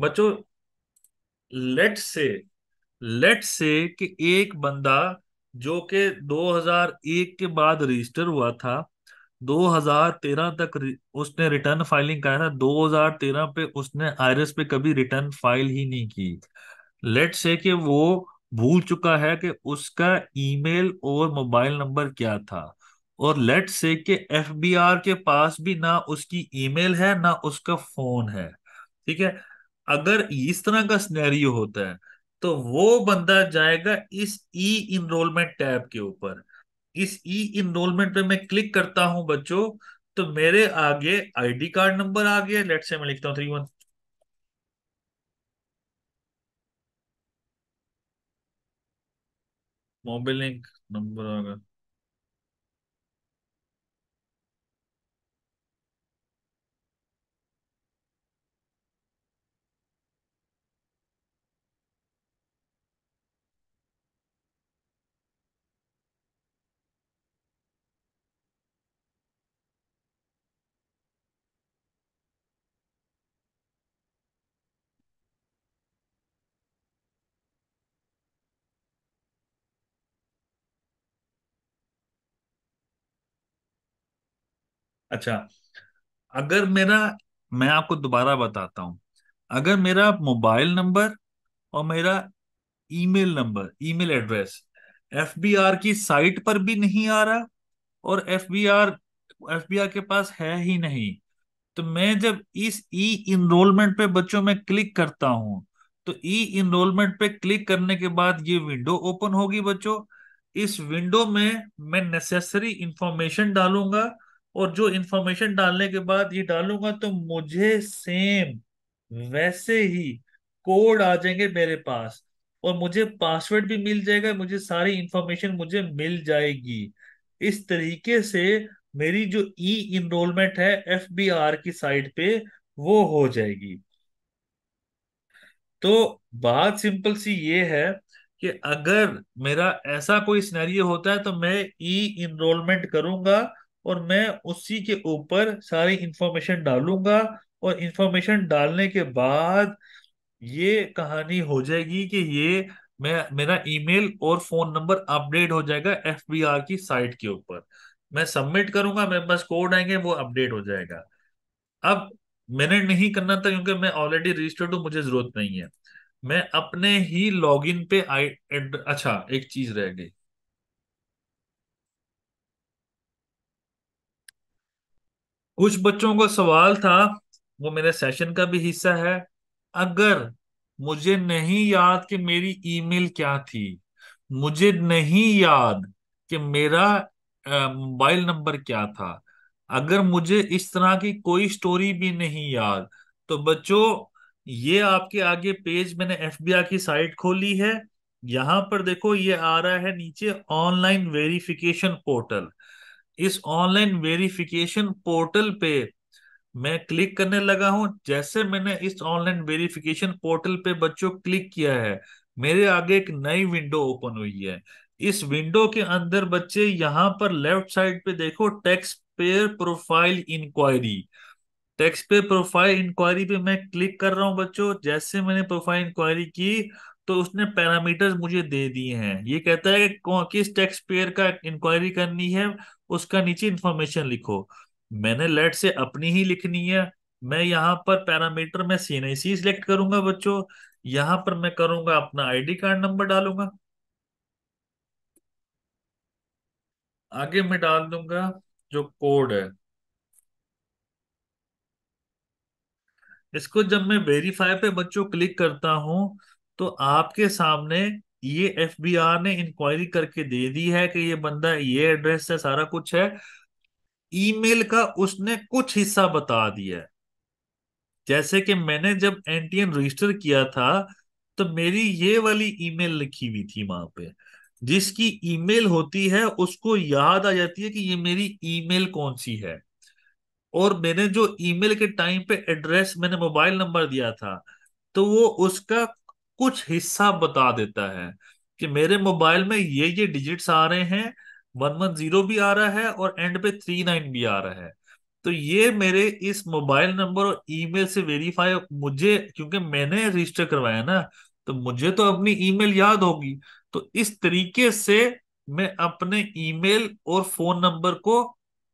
बच्चों लेट से लेट से कि एक बंदा जो कि 2001 के बाद रजिस्टर हुआ था 2013 तक उसने रिटर्न फाइलिंग करा था 2013 पे उसने आयरस पे कभी रिटर्न फ़ाइल ही नहीं की। लेट से कि वो भूल चुका है कि उसका ईमेल और मोबाइल नंबर क्या था। और लेट से कि एफबीआर के पास भी ना उसकी ईमेल है, ना उसका फ़ोन है, ठीक है? अगर इस तरह का स्नैरियो होता है तो वो बंदा जाएगा इस ई इनरोलमेंट टैब के ऊपर। इस ई इनरोलमेंट पे मैं क्लिक करता हूँ बच्चों तो मेरे आगे आईडी कार्ड नंबर आ गया लेट से मैं लिखता हूँ three one mobile link number आ गया। अच्छा अगर मेरा, मैं आपको दोबारा बताता हूँ। अगर मेरा मोबाइल नंबर और मेरा email number, email address FBR की साइट पर भी नहीं आ रहा और एफबीआर एफबीआर के पास है ही नहीं तो मैं जब इस ई इनरोलमेंट पे बच्चों में क्लिक करता हूँ तो ई इनरोलमेंट पे क्लिक करने के बाद ये विंडो ओपन होगी बच्चों। इस विंडो में मैं नेसेसरी इंफॉर्मेशन डालूँगा और जो इंफॉर्मेशन डालने के बाद ये डालूँगा तो मुझे सेम वैसे ही कोड आ जाएँगे मेरे पास। और मुझे पासवर्ड भी मिल जाएगा, मुझे सारी इंफॉर्मेशन मुझे मिल जाएगी। इस तरीके से मेरी जो ई इनरोलमेंट है एफ़ बी आर की साइट पे वो हो जाएगी। तो बात सिंपल सी ये है कि अगर मेरा ऐसा कोई सिनेरियो होता है तो मैं ई इनरोलमेंट करूँगा। और मैं उसी के ऊपर सारी इंफॉर्मेशन डालूँगा और इंफॉर्मेशन डालने के बाद ये कहानी हो जाएगी कि ये मैं, मेरा ईमेल और फ़ोन नंबर अपडेट हो जाएगा एफबीआर की साइट के ऊपर। मैं सबमिट करूँगा, मेरे पास कोड आएँगे, वो अपडेट हो जाएगा। अब मैंने नहीं करना था क्योंकि मैं ऑलरेडी रजिस्टर्ड हूँ, मुझे ज़रूरत नहीं है। मैं अपने ही लॉगिन पे आई अच्छा एक चीज़ रह गई। कुछ बच्चों का सवाल था, वो मेरे सेशन का भी हिस्सा है, अगर मुझे नहीं याद कि मेरी ईमेल क्या थी, मुझे नहीं याद कि मेरा मोबाइल नंबर क्या था, अगर मुझे इस तरह की कोई स्टोरी भी नहीं याद तो बच्चों, ये आपके आगे पेज मैंने एफबीआई की साइट खोली है, यहाँ पर देखो ये आ रहा है नीचे ऑनलाइन वेरिफिकेशन पोर्टल इस ऑनलाइन वेरिफिकेशन पोर्टल पे मैं क्लिक करने लगा हूँ। जैसे मैंने इस ऑनलाइन वेरिफिकेशन पोर्टल पे बच्चों क्लिक किया है, मेरे आगे एक नई विंडो ओपन हुई है। इस विंडो के अंदर बच्चे यहाँ पर लेफ़्ट साइड पे देखो tax payer profile inquiry. Tax pay profile inquiry पे मैं क्लिक कर रहा हूँ बच्चों। जैसे मैंने प्रोफ़ाइल इंक्वायरी की तो उसने पैरामीटर्स मुझे दे दिए हैं। ये कहता है कि किस टैक्स पेयर का इंक्वायरी करनी है? उसका नीचे इंफॉर्मेशन लिखो। मैंने लेट से अपनी ही लिखनी है। मैं यहाँ पर पैरामीटर में सीएनआईसी सिलेक्ट करूँगा बच्चों। यहाँ पर मैं करूँगा अपना आईडी कार्ड नंबर डालूँगा। आगे मैं डाल दूँगा जो कोड है। इसको जब मैं वेरीफाई पे बच्चों क्लिक करता हूँ तो आपके सामने ये एफबीआर ने इंक्वायरी करके दे दी है कि ये बंदा, ये एड्रेस है, सारा कुछ है। ईमेल का उसने कुछ हिस्सा बता दिया है। जैसे कि मैंने जब एनटीएन रजिस्टर किया था तो मेरी ये वाली ईमेल लिखी हुई थी वहाँ पे। जिसकी ईमेल होती है, उसको याद आ जाती है कि ये मेरी ईमेल कौन सी है। और मैंने जो ईमेल के टाइम पे एड्रेस मैंने मोबाइल नंबर दिया था तो वो उसका कुछ हिस्सा बता देता है कि मेरे मोबाइल में ये ये डिजिट्स आ रहे हैं वन वन ज़ीरो भी आ रहा है और एंड पे थ्री नाइन भी आ रहा है। तो ये मेरे इस मोबाइल नंबर और ईमेल से वेरीफाई मुझे, क्योंकि मैंने रजिस्टर करवाया ना तो मुझे तो अपनी ईमेल याद होगी। तो इस तरीके से मैं अपने ईमेल और फ़ोन नंबर को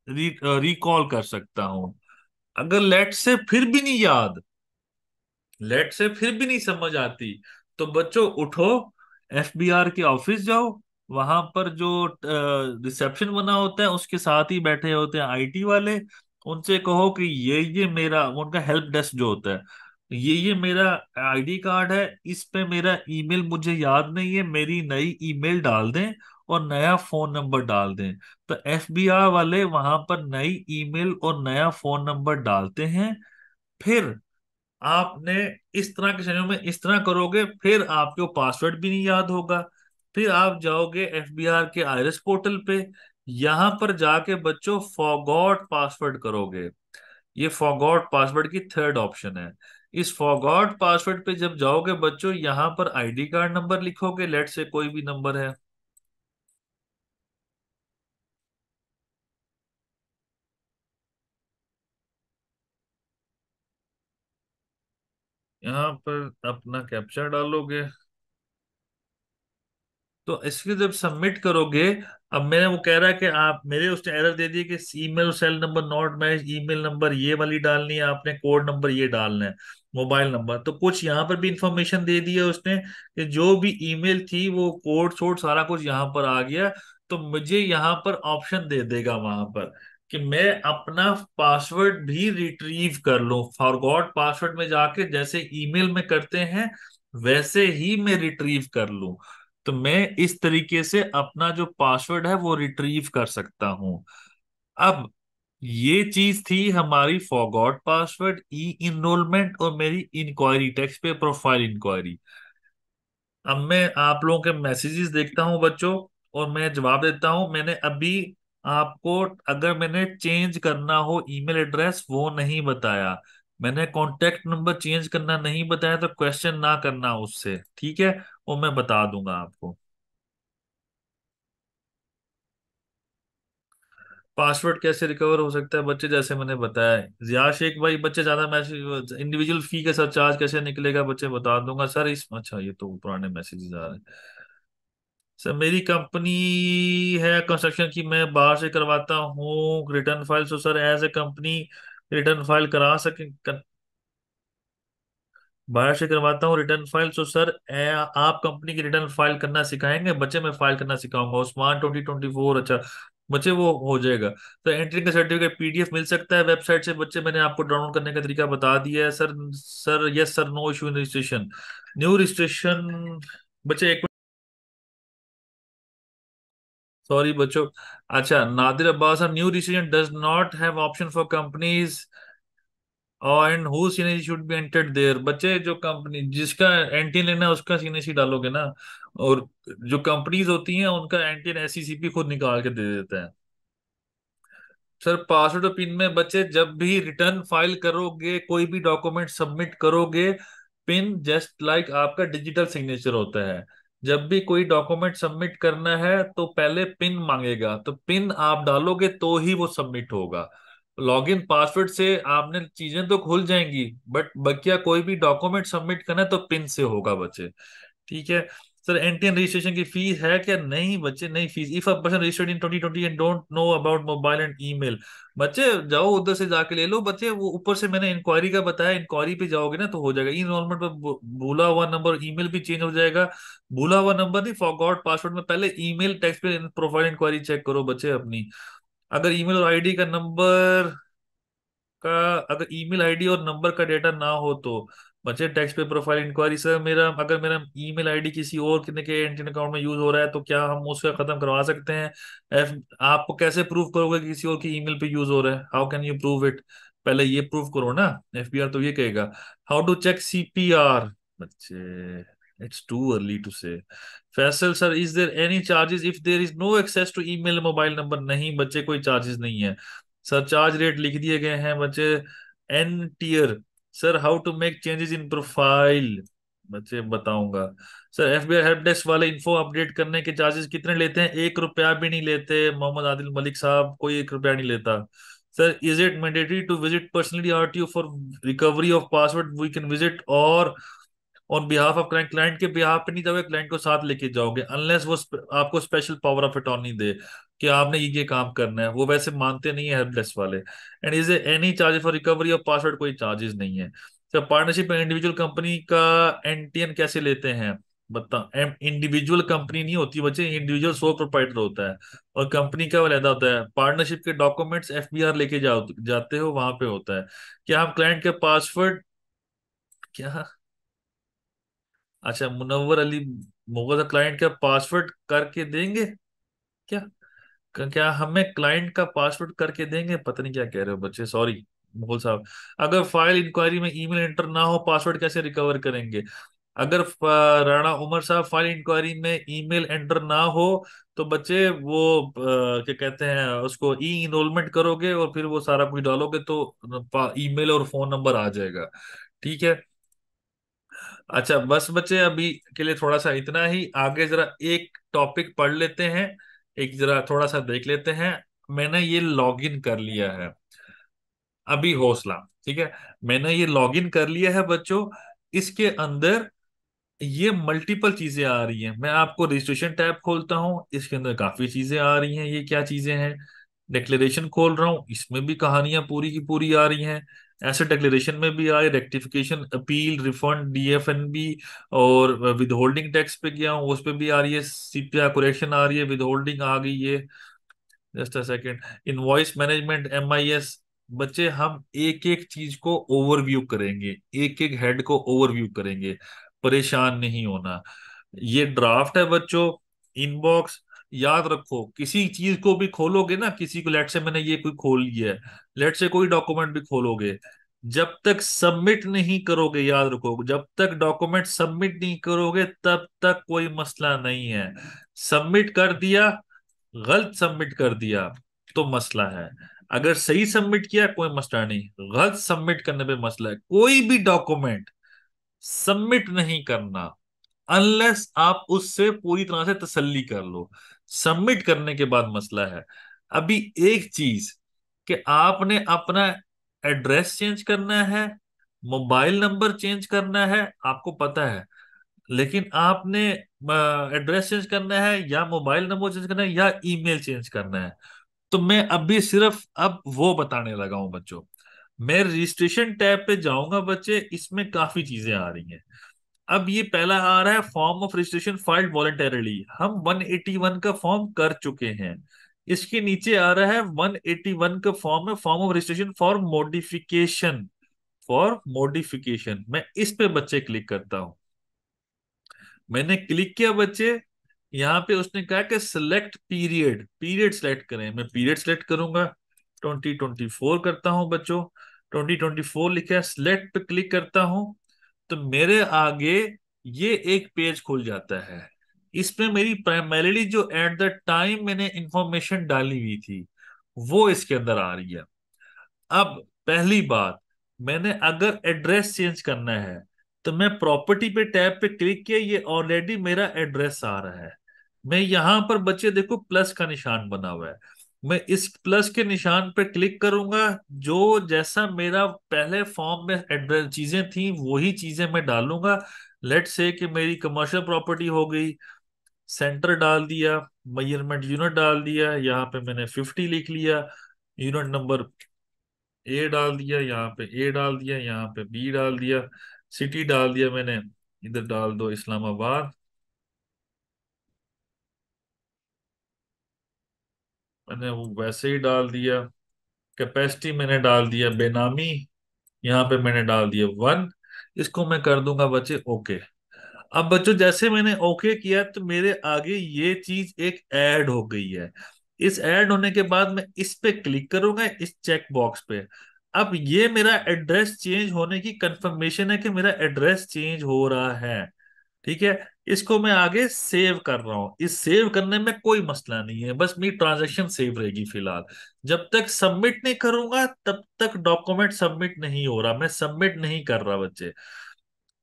रिकॉल कर सकता हूँ। अगर लेट से फिर भी नहीं याद लेट से फिर भी नहीं समझ आती। तो बच्चों, उठो एफबीआर के ऑफ़िस जाओ, वहाँ पर जो रिसेप्शन बना होता है, उसके साथ ही बैठे होते हैं आईटी वाले। उनसे कहो कि ये ये मेरा, उनका हेल्प डेस्क जो होता है, ये ये मेरा आईडी कार्ड है, इस पे मेरा ईमेल मुझे याद नहीं है, मेरी नई ईमेल डाल दें और नया फ़ोन नंबर डाल दें। तो एफबीआर वाले वहाँ पर नई ईमेल और नया फ़ोन नंबर डालते हैं, फिर आपने इस तरह के सिनेरियो में इस तरह करोगे, फिर आपको पासवर्ड भी नहीं याद होगा। फिर आप जाओगे एफबीआर के आयरस पोर्टल पे, यहाँ पर जाके बच्चों फॉरगॉट पासवर्ड करोगे। ये फॉरगॉट पासवर्ड की थर्ड ऑप्शन है। इस फॉरगॉट पासवर्ड पे जब जाओगे बच्चों, यहाँ पर आईडी कार्ड नंबर लिखोगे। लेट से कोई भी नंबर है। यहाँ पर अपना कैप्चा डालोगे। तो इसके जब सबमिट करोगे, अब मैंने वो कह रहा है कि आप, मेरे उसने एरर दे दी कि email cell number not match email number ये वाली डालनी है, आपने कोड नंबर ये डालना है मोबाइल नंबर तो कुछ यहाँ पर भी इंफॉर्मेशन दे दी है उसने कि जो भी ईमेल थी, वो कोड शोड सारा कुछ यहाँ पर आ गया तो मुझे यहाँ पर ऑप्शन दे देगा वहाँ पर। कि मैं अपना पासवर्ड भी रिट्रीव कर लूँ। फॉरगॉट पासवर्ड में जाके जैसे ईमेल में करते हैं, वैसे ही मैं रिट्रीव कर लूँ। तो मैं इस तरीके से अपना जो पासवर्ड है वो रिट्रीव कर सकता हूँ। अब ये चीज़ थी हमारी फॉरगॉट पासवर्ड ई इनरोलमेंट और मेरी inquiry tax pay profile inquiry अब मैं आप लोगों के मैसेजेस देखता हूँ बच्चों और मैं जवाब देता हूँ, मैंने अभी आपको अगर मैंने चेंज करना हो ईमेल एड्रेस, वो नहीं बताया। मैंने कॉन्टेक्ट नंबर चेंज करना नहीं बताया तो क्वेश्चन ना करना उससे, ठीक है? वो मैं बता दूँगा आपको। पासवर्ड कैसे रिकवर हो सकता है बच्चे, जैसे मैंने बताया। जिया शेख भाई, बच्चे ज़्यादा मैसेज, इंडिविजुअल फ़ी के साथ चार्ज कैसे निकलेगा बच्चे, बता दूँगा। सर, इस अच्छा ये तो पुराने मैसेजेस आ रहे हैं। सर मेरी कंपनी है कंस्ट्रक्शन की मैं बाहर से करवाता हूँ return file so sir as a company return file करा सके कर, बाहर से करवाता हूँ return file so sir a, आप कंपनी की रिटर्न फ़ाइल करना सिखाएँगे बच्चे मैं फ़ाइल करना सिखाऊँगा उस्मान ट्वेंटी ट्वेंटी फोर अच्छा बच्चे वो हो जाएगा। तो एंट्री का सर्टिफिकेट पीडीएफ मिल सकता है वेबसाइट से बच्चे मैंने आपको डाउनलोड करने का तरीका बता दिया है sir sir yes sir no issue registration new registration बच्चे एक सॉरी बच्चों। अच्छा Nadir Abbas new registration does not have option for companies and who CNIC should be entered there बच्चे, जो कंपनी जिसका एंटी लेना है, उसका सीनेसी डालोगे ना? और जो कंपनीज़ होती हैं, उनका एंटी एससीसीपी खुद निकाल के दे देता है। सर पासवर्ड और पिन में बच्चे, जब भी रिटर्न फ़ाइल करोगे, कोई भी डॉक्यूमेंट सबमिट करोगे पिन जस्ट लाइक आपका डिजिटल सिग्नेचर होता है। जब भी कोई डॉक्यूमेंट सबमिट करना है तो पहले पिन मांगेगा। तो पिन आप डालोगे तो ही वो सबमिट होगा। लॉगिन पासवर्ड से आपने चीज़ें तो खुल जाएँगी, बट बकिया कोई भी डॉक्यूमेंट सबमिट करना है तो पिन से होगा बच्चे ठीक है? सर एनटीएन रजिस्ट्रेशन की फ़ीस है क्या? नहीं बच्चे, नहीं fees if a person registered in 2020 and don't know about mobile and email बच्चे, जाओ उधर से जाके ले लो. बच्चे, वो ऊपर से मैंने इंक्वायरी का बताया. इंक्वायरी पे जाओगे ना तो हो जाएगा. ई इनरोलमेंट पर भूला हुआ नंबर ईमेल भी चेंज हो जाएगा. भूला हुआ नंबर नहीं फॉरगॉट पासवर्ड में पहले email tax pay profile inquiry check करो बच्चे अपनी. अगर ईमेल और आईडी का नंबर का, अगर ईमेल आईडी और नंबर का डेटा ना हो तो. बच्चे tax pay profile inquiry sir मेरा, अगर मेरा ईमेल आईडी किसी और कितने के एंटीन अकाउंट में यूज़ हो रहा है तो क्या हम उसका खत्म करवा सकते हैं? आप कैसे प्रूव करोगे कि किसी और की ईमेल पे यूज़ हो रहा है? How can you prove it पहले ये प्रूव करो ना एफबीआर तो ये कहेगा। हाउ टू चेक सीपीआर बच्चे it's too early to say Faisal sir is there any charges if there is no access to email mobile number नहीं, बच्चे, कोई चार्जेस नहीं है। सर चार्ज रेट लिख दिए गए हैं, बच्चे एन tier sir how to make changes in profile बच्चे बताऊँगा। Sir F B I help desk वाले इन्फो अपडेट करने के चार्जेस कितने लेते हैं? एक रुपया भी नहीं लेते। मोहम्मद आदिल मलिक साहब, कोई एक रुपया नहीं लेता। Sir is it mandatory to visit personally R T for recovery of password we can visit और on behalf of client client के बिहाफ पे नहीं जाओगे क्लाइंट को साथ लेके जाओगे अनलेस वो आपको स्पेशल पावर ऑफ़ अटॉर्नी दे। कि आपने ये ये काम करना है, वो वैसे मानते नहीं है हेल्प डेस्क वाले and is any charge for recovery of password कोई चार्जेस नहीं है। पार्टनरशिप में इंडिविजुअल कंपनी का एनटीएन कैसे लेते हैं? बता इंडिविजुअल कंपनी नहीं होती बच्चे इंडिविजुअल सोल प्रोपाइटर होता है। और कंपनी का अलहदा होता है। पार्टनरशिप के डॉक्यूमेंट्स एफबीआर लेके जाओ जाते हो, वहाँ पे होता है। क्या हम क्लाइंट के पासवर्ड क्या? अच्छा मुनवर अली, मुगल क्लाइंट का पासवर्ड करके देंगे? क्या? क्या हमें क्लाइंट का पासवर्ड करके देंगे? पता नहीं क्या कह रहे हो बच्चे सॉरी मुगल साहब। अगर फ़ाइल इंक्वायरी में ईमेल एंटर ना हो पासवर्ड कैसे रिकवर करेंगे? अगर राणा उमर साहब फ़ाइल इंक्वायरी में ईमेल एंटर ना हो तो बच्चे वो क्या कहते हैं, उसको ई इनरोलमेंट करोगे और फिर वो सारा कुछ डालोगे तो ईमेल और फ़ोन नंबर आ जाएगा। ठीक है? अच्छा बस बच्चे, अभी के लिए थोड़ा सा इतना ही। आगे जरा एक टॉपिक पढ़ लेते हैं। एक जरा थोड़ा सा देख लेते हैं। मैंने ये लॉगिन कर लिया है। अभी हौसला, ठीक है? मैंने ये लॉगिन कर लिया है बच्चों। इसके अंदर ये मल्टीपल चीज़ें आ रही हैं। मैं आपको रजिस्ट्रेशन टैब खोलता हूँ। इसके अंदर काफ़ी चीज़ें आ रही हैं। ये क्या चीज़ें हैं? डिक्लेरेशन खोल रहा हूँ। इसमें भी कहानियाँ पूरी की पूरी आ रही हैं। ऐसे डिक्लेरेशन में भी आए रेक्टिफिकेशन अपील रिफंड डीएफएनबी और विद होल्डिंग टैक्स पे गया हूँ, उस पर भी आ रही है सीपीआई करेक्शन आ रही है विद होल्डिंग आ गई है। Just a second invoice management M I S बच्चे हम एक एक चीज़ को ओवरव्यू करेंगे एक एक हेड को ओवरव्यू करेंगे। परेशान नहीं होना। ये ड्राफ्ट है बच्चों इनबॉक्स याद रखो, किसी चीज़ को भी खोलोगे ना, किसी को लेट से मैंने ये कोई खोल लिया है लेट से कोई डॉक्यूमेंट भी खोलोगे, जब तक सबमिट नहीं करोगे, याद रखो, जब तक डॉक्यूमेंट सबमिट नहीं करोगे, तब तक कोई मसला नहीं है। सबमिट कर दिया, गलत सबमिट कर दिया तो मसला है। अगर सही सबमिट किया, कोई मसला नहीं। गलत सबमिट करने पे मसला है। कोई भी डॉक्यूमेंट सबमिट नहीं करना अनलेस आप उससे पूरी तरह से तसल्ली कर लो। सबमिट करने के बाद मसला है। अभी एक चीज़ कि आपने अपना एड्रेस चेंज करना है मोबाइल नंबर चेंज करना है, आपको पता है। लेकिन आपने एड्रेस चेंज करना है या मोबाइल नंबर चेंज करना है या ईमेल चेंज करना है। तो मैं अभी सिर्फ़ अब वो बताने लगा हूँ बच्चों। मैं रजिस्ट्रेशन टैब पे जाऊँगा बच्चे, इसमें काफ़ी चीज़ें आ रही हैं। अब ये पहला आ रहा है form of registration filed voluntarily हम 181 का फॉर्म कर चुके हैं। इसके नीचे आ रहा है 181 का फॉर्म है form of registration for modification for modification मैं इस पे बच्चे क्लिक करता हूँ। मैंने क्लिक किया बच्चे। यहाँ पे उसने कहा कि सिलेक्ट पीरियड पीरियड सिलेक्ट करें। मैं पीरियड सिलेक्ट करूँगा। 2024 करता हूँ बच्चों। 2024 लिखा है। सिलेक्ट पे क्लिक करता हूँ। तो मेरे आगे ये एक पेज खुल जाता है। इसमें मेरी प्राइमरीली जो एट द टाइम मैंने इंफॉर्मेशन डाली हुई थी, वो इसके अंदर आ रही है। अब पहली बात, मैंने अगर एड्रेस चेंज करना है तो मैं प्रॉपर्टी पे टैब पे क्लिक किया, ये ऑलरेडी मेरा एड्रेस आ रहा है। मैं यहाँ पर बच्चे देखो प्लस का निशान बना हुआ है। मैं इस प्लस के निशान पे क्लिक करूँगा, जो जैसा मेरा पहले फॉर्म में चीज़ें थी, वही चीज़ें मैं डालूँगा। लेट से कि मेरी कमर्शियल प्रॉपर्टी हो गई सेंटर डाल दिया मेज़रमेंट यूनिट डाल दिया, यहाँ पे मैंने फिफ्टी लिख लिया यूनिट नंबर ए डाल दिया, यहाँ पे ए डाल दिया, यहाँ पे बी डाल दिया सिटी डाल दिया मैंने, इधर डाल दो इस्लामाबाद। मैंने वो वैसे ही डाल दिया कैपेसिटी मैंने डाल दिया बेनामी, यहाँ पे मैंने डाल दिया वन इसको मैं कर दूँगा बच्चे ओके अब बच्चों, जैसे मैंने ओके किया तो मेरे आगे ये चीज़ एक ऐड हो गई है। इस ऐड होने के बाद मैं इस पे क्लिक करूँगा, इस चेक बॉक्स पे। अब ये मेरा एड्रेस चेंज होने की कंफर्मेशन है कि मेरा एड्रेस चेंज हो रहा है। ठीक है? इसको मैं आगे सेव कर रहा हूँ। इस सेव करने में कोई मसला नहीं है, बस मेरी ट्रांजेक्शन सेव रहेगी फ़िलहाल। जब तक सबमिट नहीं करूँगा, तब तक डॉक्यूमेंट सबमिट नहीं हो रहा। मैं सबमिट नहीं कर रहा बच्चे।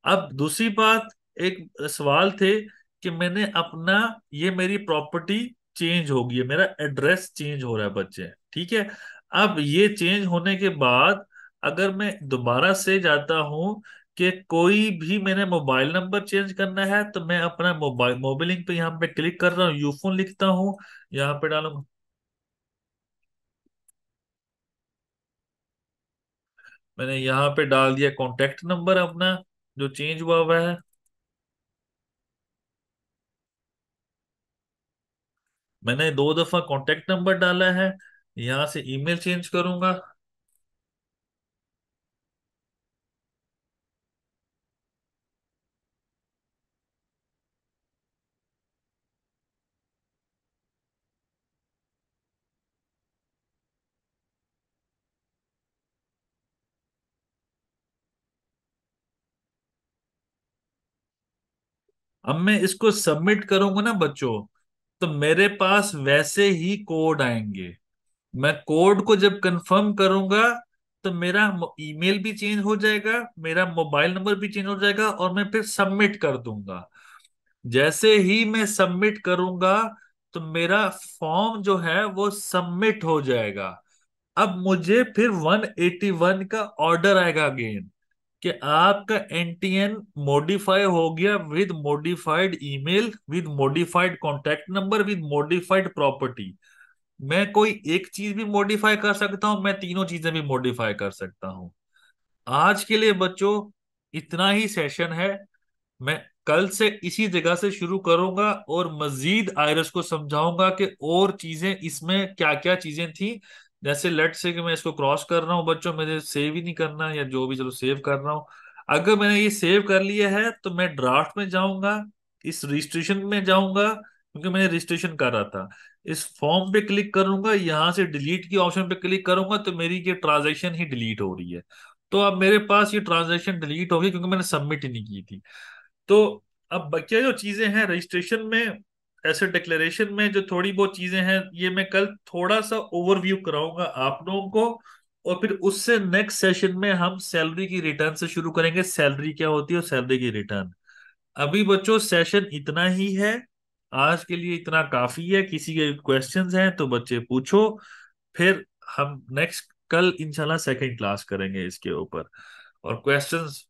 अब दूसरी बात, एक सवाल थे कि मैंने अपना, ये मेरी प्रॉपर्टी चेंज हो गई है, मेरा एड्रेस चेंज हो रहा है बच्चे, ठीक है? अब ये चेंज होने के बाद अगर मैं दोबारा से जाता हूँ कि कोई भी मैंने मोबाइल नंबर चेंज करना है तो मैं अपना मोबाइल मोबाइलिंग पे यहाँ पे क्लिक कर रहा हूँ, यूफोन लिखता हूँ, यहाँ पे डालूँगा। मैंने यहाँ पे डाल दिया कॉन्टेक्ट नंबर अपना, जो चेंज हुआ हुआ है। मैंने दो दफ़ा कॉन्टेक्ट नंबर डाला है, यहाँ से ईमेल चेंज करूँगा। अब मैं इसको सबमिट करूँगा ना बच्चों तो मेरे पास वैसे ही कोड आएँगे। मैं कोड को जब कंफर्म करूँगा तो मेरा ईमेल भी चेंज हो जाएगा, मेरा मोबाइल नंबर भी चेंज हो जाएगा और मैं फिर सबमिट कर दूँगा। जैसे ही मैं सबमिट करूँगा तो मेरा फॉर्म जो है वो सबमिट हो जाएगा। अब मुझे फिर 181 का ऑर्डर आएगा अगेन कि आपका एनटीएन मॉडिफाई हो गया with modified email with modified contact number with modified property मैं कोई एक चीज़ भी मॉडिफाई कर सकता हूँ, मैं तीनों चीज़ें भी मॉडिफाई कर सकता हूँ। आज के लिए बच्चों, इतना ही सेशन है। मैं कल से इसी जगह से शुरू करूँगा और मजीद आयरस को समझाऊँगा कि और चीज़ें, इसमें क्या क्या चीज़ें थी। जैसे लेट से कि मैं इसको क्रॉस कर रहा हूँ, बच्चों मुझे सेव ही नहीं करना या जो भी, चलो सेव कर रहा हूँ। अगर मैंने ये सेव कर लिया है तो मैं ड्राफ्ट में जाऊँगा, इस रजिस्ट्रेशन में जाऊँगा, क्योंकि मैंने रजिस्ट्रेशन कर रहा था। इस फॉर्म पे क्लिक करूँगा, यहाँ से डिलीट की ऑप्शन पे क्लिक करूँगा तो मेरी ये ट्रांजेक्शन ही डिलीट हो रही है। तो अब मेरे पास ये ट्रांजेक्शन डिलीट होगी क्योंकि मैंने सबमिट ही नहीं की थी। तो अब क्या जो चीज़ें हैं रजिस्ट्रेशन में ऐसे डिक्लेरेशन में जो थोड़ी बहुत चीज़ें हैं, ये मैं कल थोड़ा सा ओवरव्यू कराऊँगा आप लोगों को और फिर उससे नेक्स्ट सेशन में हम सैलरी की रिटर्न से शुरू करेंगे। सैलरी क्या होती है और सैलरी की रिटर्न अभी बच्चों सेशन इतना ही है। आज के लिए इतना काफ़ी है। किसी के क्वेश्चंस हैं तो बच्चे पूछो। फिर हम नेक्स्ट कल इंशाल्लाह सेकंड क्लास करेंगे इसके ऊपर। और क्वेश्चंस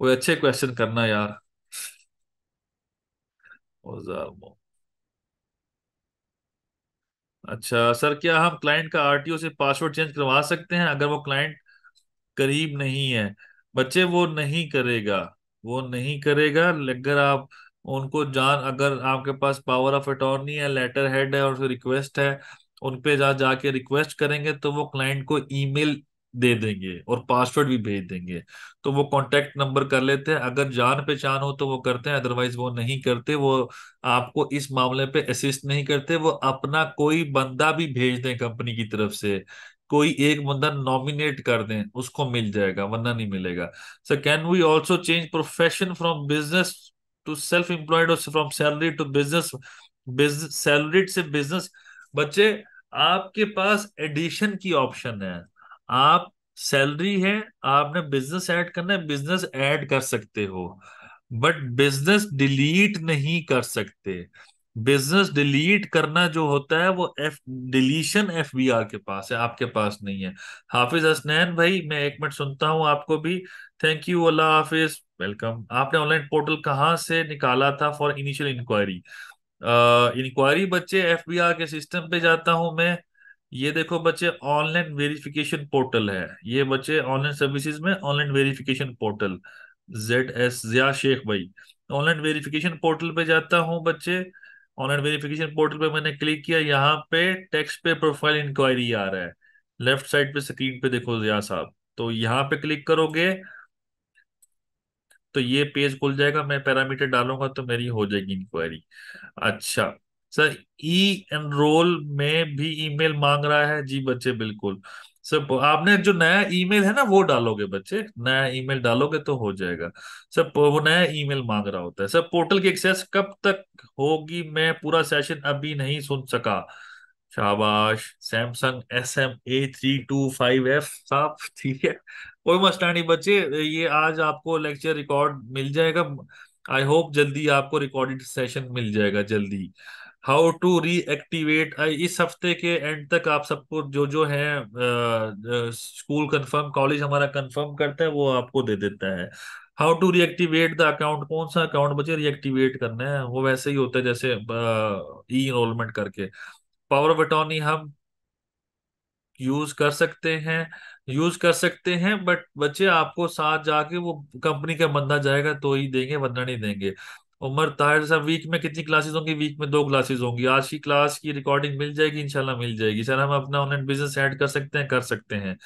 कोई अच्छे क्वेश्चन करना यार। अच्छा सर, क्या हम क्लाइंट का आरटीओ से पासवर्ड चेंज करवा सकते हैं अगर वो क्लाइंट करीब नहीं है? बच्चे, वो नहीं करेगा, वो नहीं करेगा। अगर आप, उनको जान, अगर आपके पास पावर ऑफ़ अटॉर्नी है लेटर हेड है और रिक्वेस्ट है, उन पे जा, जाके रिक्वेस्ट करेंगे तो वो क्लाइंट को ईमेल दे देंगे और पासवर्ड भी भेज देंगे। तो वो कांटेक्ट नंबर कर लेते हैं। अगर जान पहचान हो तो वो करते हैं अदरवाइज़ वो नहीं करते। वो आपको इस मामले पे असिस्ट नहीं करते। वो अपना कोई बंदा भी भेज दें कंपनी की तरफ़ से। कोई एक बंदा नॉमिनेट कर दें, उसको मिल जाएगा, वरना नहीं मिलेगा। Sir can we also change profession from business to self employed और from salary to business salaried से बिज़नेस बच्चे, आपके पास एडिशन की ऑप्शन है। आप सैलरी है, आपने बिज़नेस ऐड करना है, बिज़नेस ऐड कर सकते हो, बट बिज़नेस डिलीट नहीं कर सकते। बिज़नेस डिलीट करना जो होता है वो F, deletion F B R के पास है, आपके पास नहीं है। हाफिज हसनैन भाई, मैं एक मिनट सुनता हूँ आपको भी। थैंक यू अल्लाह हाफिज। वेलकम आपने ऑनलाइन पोर्टल कहाँ से निकाला था फॉर इनिशियल इंक्वायरी इंक्वायरी बच्चे एफ़ बी आर के सिस्टम पे जाता हूँ मैं। ये देखो बच्चे ऑनलाइन वेरिफिकेशन पोर्टल है। ये बच्चे ऑनलाइन सर्विसेज़ में online verification portal Z S Zia Sheikh भाई। ऑनलाइन वेरिफिकेशन पोर्टल पे जाता हूँ बच्चे। ऑनलाइन वेरिफिकेशन पोर्टल पे मैंने क्लिक किया, यहाँ पे टेक्स्ट पे प्रोफ़ाइल इंक्वायरी आ रहा है। लेफ़्ट साइड पे स्क्रीन पे देखो जिया साहब। तो यहाँ पे क्लिक करोगे तो ये पेज खुल जाएगा। मैं पैरामीटर डालूँगा तो मेरी हो जाएगी इंक्वायरी अच्छा सर ई एनरोल में भी ईमेल मांग रहा है? जी बच्चे, बिल्कुल। सर आपने जो नया ईमेल है ना, वो डालोगे बच्चे? नया ईमेल डालोगे तो हो जाएगा। सर वो नया ईमेल मांग रहा होता है। सर पोर्टल की एक्सेस कब तक होगी? मैं पूरा सेशन अभी नहीं सुन सका। शाबाश। Samsung S M A three two five F साहब, ठीक है। कोई मसला नहीं बच्चे, ये आज आपको लेक्चर रिकॉर्ड मिल जाएगा। आई होप जल्दी आपको रिकॉर्डेड सेशन मिल जाएगा, जल्दी। हाउ टू रीएक्टिवेट इस हफ़्ते के एंड तक आप सबको जो जो है स्कूल कंफर्म कॉलेज हमारा कंफर्म करता है, वो आपको दे देता है। How to reactivate the account कौन सा अकाउंट बचे रीएक्टिवेट करना है, वो वैसे ही होता है जैसे ई इनरोलमेंट करके। पावर ऑफ़ हम यूज़ कर सकते हैं यूज़ कर सकते हैं बट बच्चे आपको साथ जाके वो कंपनी का बंदा जाएगा तो ही देंगे, वरना नहीं देंगे। उमर ताहिर साहब वीक में कितनी क्लासेस होंगी? वीक में दो क्लासेस होंगी। आज की क्लास की रिकॉर्डिंग मिल जाएगी, इंशाल्लाह मिल जाएगी। सर, हम अपना ऑनलाइन बिज़नेस ऐड कर सकते हैं, कर सकते हैं।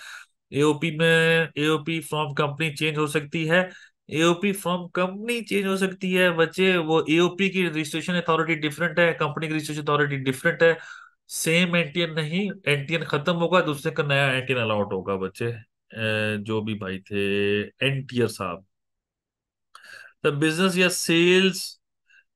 एओपी में एओपी फ्रॉम कंपनी चेंज हो सकती है। एओपी फ्रॉम कंपनी चेंज हो सकती है। बच्चे, वो एओपी की रजिस्ट्रेशन अथॉरिटी डिफरेंट है कंपनी की रजिस्ट्रेशन अथॉरिटी डिफरेंट है। सेम एनटीएन नहीं एनटीएन खत्म होगा, दूसरे का नया एनटीएन अलॉट होगा, बच्चे। जो भी भाई थे एनटीआर साहब। बिज़नेस या सेल्स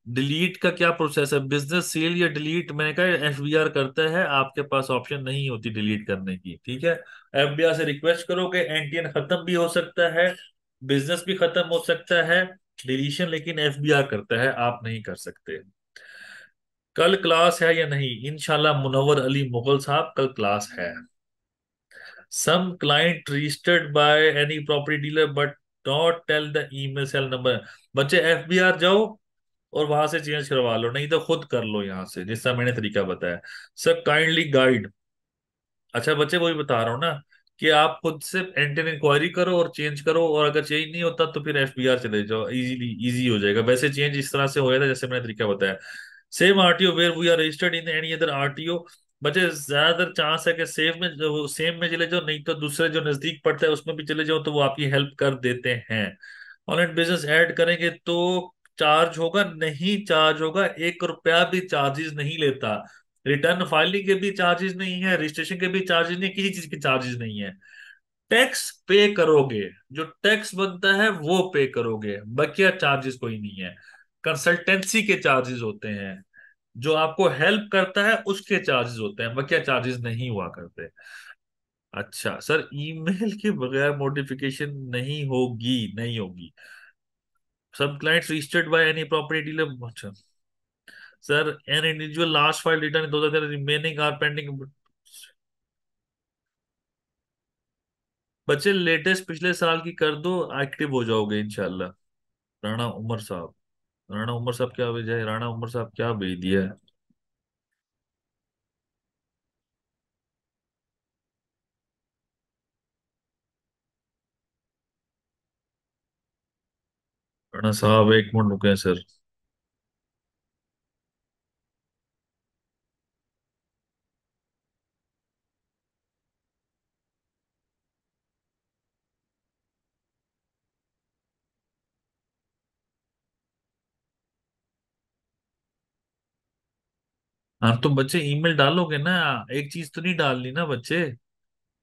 डिलीट का क्या प्रोसेस है? बिज़नेस सेल या डिलीट मैंने कहा एफबीआर करता है, आपके पास ऑप्शन नहीं होती डिलीट करने की, ठीक है? एफबीआर से रिक्वेस्ट करोगे एनटीएन खत्म भी हो सकता है बिज़नेस भी खत्म हो सकता है डिलीशन लेकिन एफबीआर करता है, आप नहीं कर सकते। कल क्लास है या नहीं? इनशाला मुनवर अली मुगल साहब, कल क्लास है। Some client registered by any property dealer but not tell the email cell number बच्चे एफबीआर जाओ और वहाँ से चेंज करवा लो, नहीं तो खुद कर लो यहाँ से जिस तरह मैंने तरीका बताया। सर काइंडली गाइड अच्छा बच्चे, वही बता रहा हूँ ना कि आप खुद से एंटर इंक्वायरी करो और चेंज करो और अगर चेंज नहीं होता तो फिर एफबीआर चले जाओ। इजीली इजी हो जाएगा। वैसे चेंज इस तरह से हो था जैसे मैंने तरीका बताया। Same RTO where we are registered in any other RTO बच्चे ज़्यादातर चांस है कि सेव में जो सेम में चले जाओ, नहीं तो दूसरे जो नज़दीक पड़ता है, उसमें भी चले जाओ तो वो आपकी हेल्प कर देते हैं। ऑनलाइन बिज़नेस ऐड करेंगे तो चार्ज होगा, नहीं चार्ज होगा, एक रुपया भी चार्जेस नहीं लेता। रिटर्न फाइलिंग के भी चार्जेस नहीं है रजिस्ट्रेशन के भी चार्जेस नहीं किसी चीज़ के चार्जेस नहीं है। टैक्स पे करोगे, जो टैक्स बनता है, वो पे करोगे बकिया चार्जेस कोई नहीं है। कंसल्टेंसी के चार्जेस होते हैं। जो आपको हेल्प करता है, उसके चार्जेस होते हैं बकिया चार्जेस नहीं हुआ करते? अच्छा सर ईमेल के बगैर मॉडिफिकेशन नहीं होगी नहीं होगी। सब clients registered by any property dealer अच्छा। Sir an individual last file return दो हज़ार रिमेनिंग आर पेंडिंग बच्चे लेटेस्ट पिछले साल की कर दो एक्टिव हो जाओगे इनशाला राणा उमर साहब। राणा उमर साहब क्या भेजा है? राणा उमर साहब क्या भेज दिया है? राणा साहब, एक मिनट रुके सर। हाँ तो बच्चे ईमेल डालोगे ना, एक चीज़ तो नहीं डालनी ना बच्चे।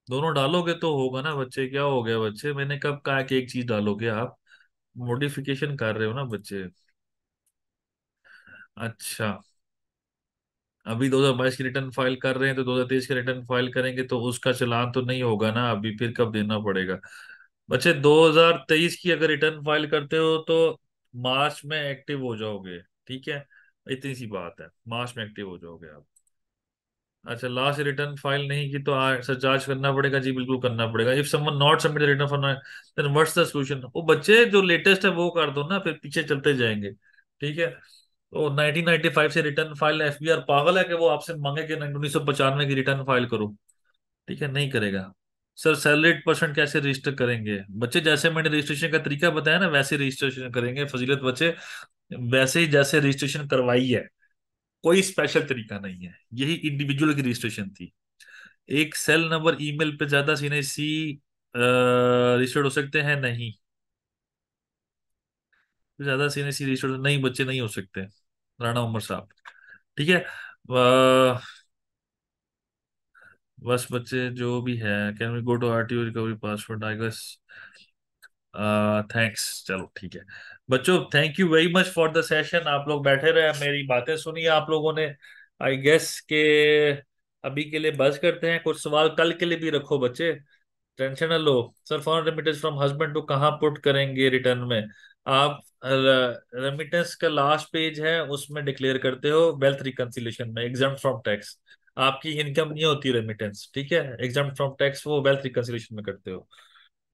दोनों डालोगे तो होगा ना बच्चे, क्या हो गया बच्चे? मैंने कब कहा कि एक चीज़ डालोगे आप? मॉडिफिकेशन कर रहे हो ना बच्चे। अच्छा। अभी 2022 की रिटर्न फ़ाइल कर रहे हैं तो 2023 की रिटर्न फ़ाइल करेंगे तो उसका चलान तो नहीं होगा ना, अभी फिर कब देना पड़ेगा? बच्चे 2023 की अगर रिटर्न फ़ाइल करते हो तो मार्च में एक्टिव हो जाओगे, ठीक है? इतनी सी बात है। मार्च में एक्टिव हो जाओगे आप। अच्छा लास्ट रिटर्न फ़ाइल नहीं की तो सर चार्ज करना पड़ेगा। जी, बिल्कुल करना पड़ेगा। If someone not submit return for then what's the solution वो बच्चे जो लेटेस्ट है वो कर दो ना, फिर पीछे चलते जाएँगे। ठीक है? तो 1995 से रिटर्न फ़ाइल एफबीआर पागल है कि वो आपसे मांगे कि उन्नीस सौ की रिटर्न फ़ाइल करो। ठीक है? नहीं करेगा। सर सैलरी परसेंट कैसे रजिस्टर करेंगे? बच्चे जैसे मैंने रजिस्ट्रेशन का तरीका बताया ना, वैसे रजिस्ट्रेशन करेंगे। फजीलत बच्चे वैसे ही जैसे रजिस्ट्रेशन करवाई है, कोई स्पेशल तरीका नहीं है। यही इंडिविजुअल की रजिस्ट्रेशन थी। एक सेल नंबर ईमेल पे ज़्यादा सी सी रजिस्टर्ड हो सकते हैं? नहीं। ज़्यादा सी सी रजिस्टर्ड नहीं, बच्चे नहीं हो सकते। राणा उमर साहब। ठीक है? बस बच्चे जो भी है can we go to R T recovery password I guess thanks चलो, ठीक है। बच्चों thank you very much for the session आप लोग बैठे रहे, मेरी बातें सुनी आप लोगों ने। आई गेस के अभी के लिए बस करते हैं। कुछ सवाल कल के लिए भी रखो बच्चे। Tension low. Sir foreign remittance from husband to कहाँ पुट करेंगे रिटर्न में? आप रेमिटेंस का लास्ट पेज है, उसमें डिक्लेयर करते हो वेल्थ रिकंसिलेशन में एग्ज़ाम फ्रॉम टैक्स आपकी इनकम नहीं होती रेमिटेंस ठीक है? एग्ज़ाम फ्रॉम टैक्स वो वेल्थ रिकंसिलेशन में करते हो।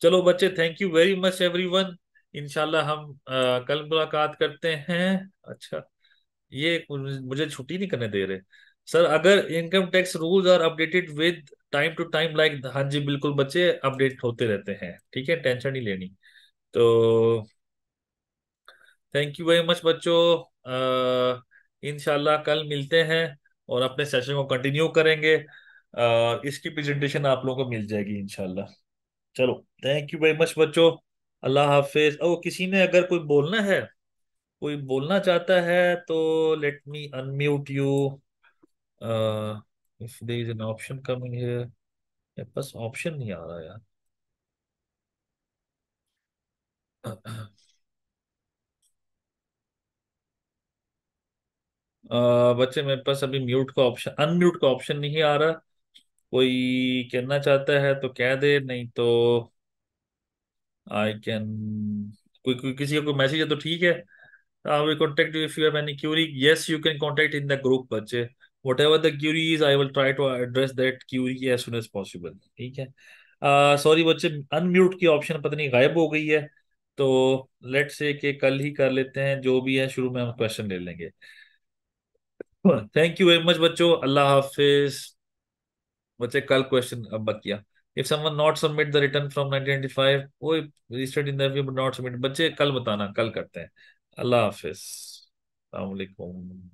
चलो बच्चे thank you very much everyone इनशाला हम आ, कल मुलाकात करते हैं। अच्छा ये मुझे छुट्टी नहीं करने दे रहे। सर अगर income tax rules are updated with time to time like हाँ जी बिल्कुल बच्चे अपडेट होते रहते हैं ठीक है? टेंशन नहीं लेनी। तो थैंक यू वेरी मच बच्चों। इनशाला कल मिलते हैं और अपने सेशन को कंटिन्यू करेंगे। आ, इसकी प्रेजेंटेशन आप लोगों को मिल जाएगी इनशाला चलो थैंक यू वेरी मच बच्चों, अल्लाह हाफिज। ओ, किसी ने अगर कोई बोलना है, कोई बोलना चाहता है तो let me unmute you if there is an option coming here बस ऑप्शन नहीं आ रहा यार। बच्चे, मेरे पास अभी म्यूट का ऑप्शन अनम्यूट का ऑप्शन नहीं आ रहा। कोई कहना चाहता है तो कह दे नहीं तो आई कैन कोई किसी का को मैसेज है तो ठीक है। I will contact if you have any query yes you can contact in the group बच्चे। Whatever the query is I will try to address that query as soon as possible ठीक है। Sorry uh, बच्चे unmute की option पता नहीं गायब हो गई है। तो लेट से कि कल ही कर लेते हैं जो भी है शुरू में हम क्वेश्चन ले लेंगे। थैंक यू वेरी मच बच्चों। अल्लाह हाफिज। बच्चे कल क्वेश्चन अब किया। If someone not submit the return from 1995 वो registered in the but not submit बच्चे कल बताना कल करते हैं। अल्लाह हाफिज। अलैक्म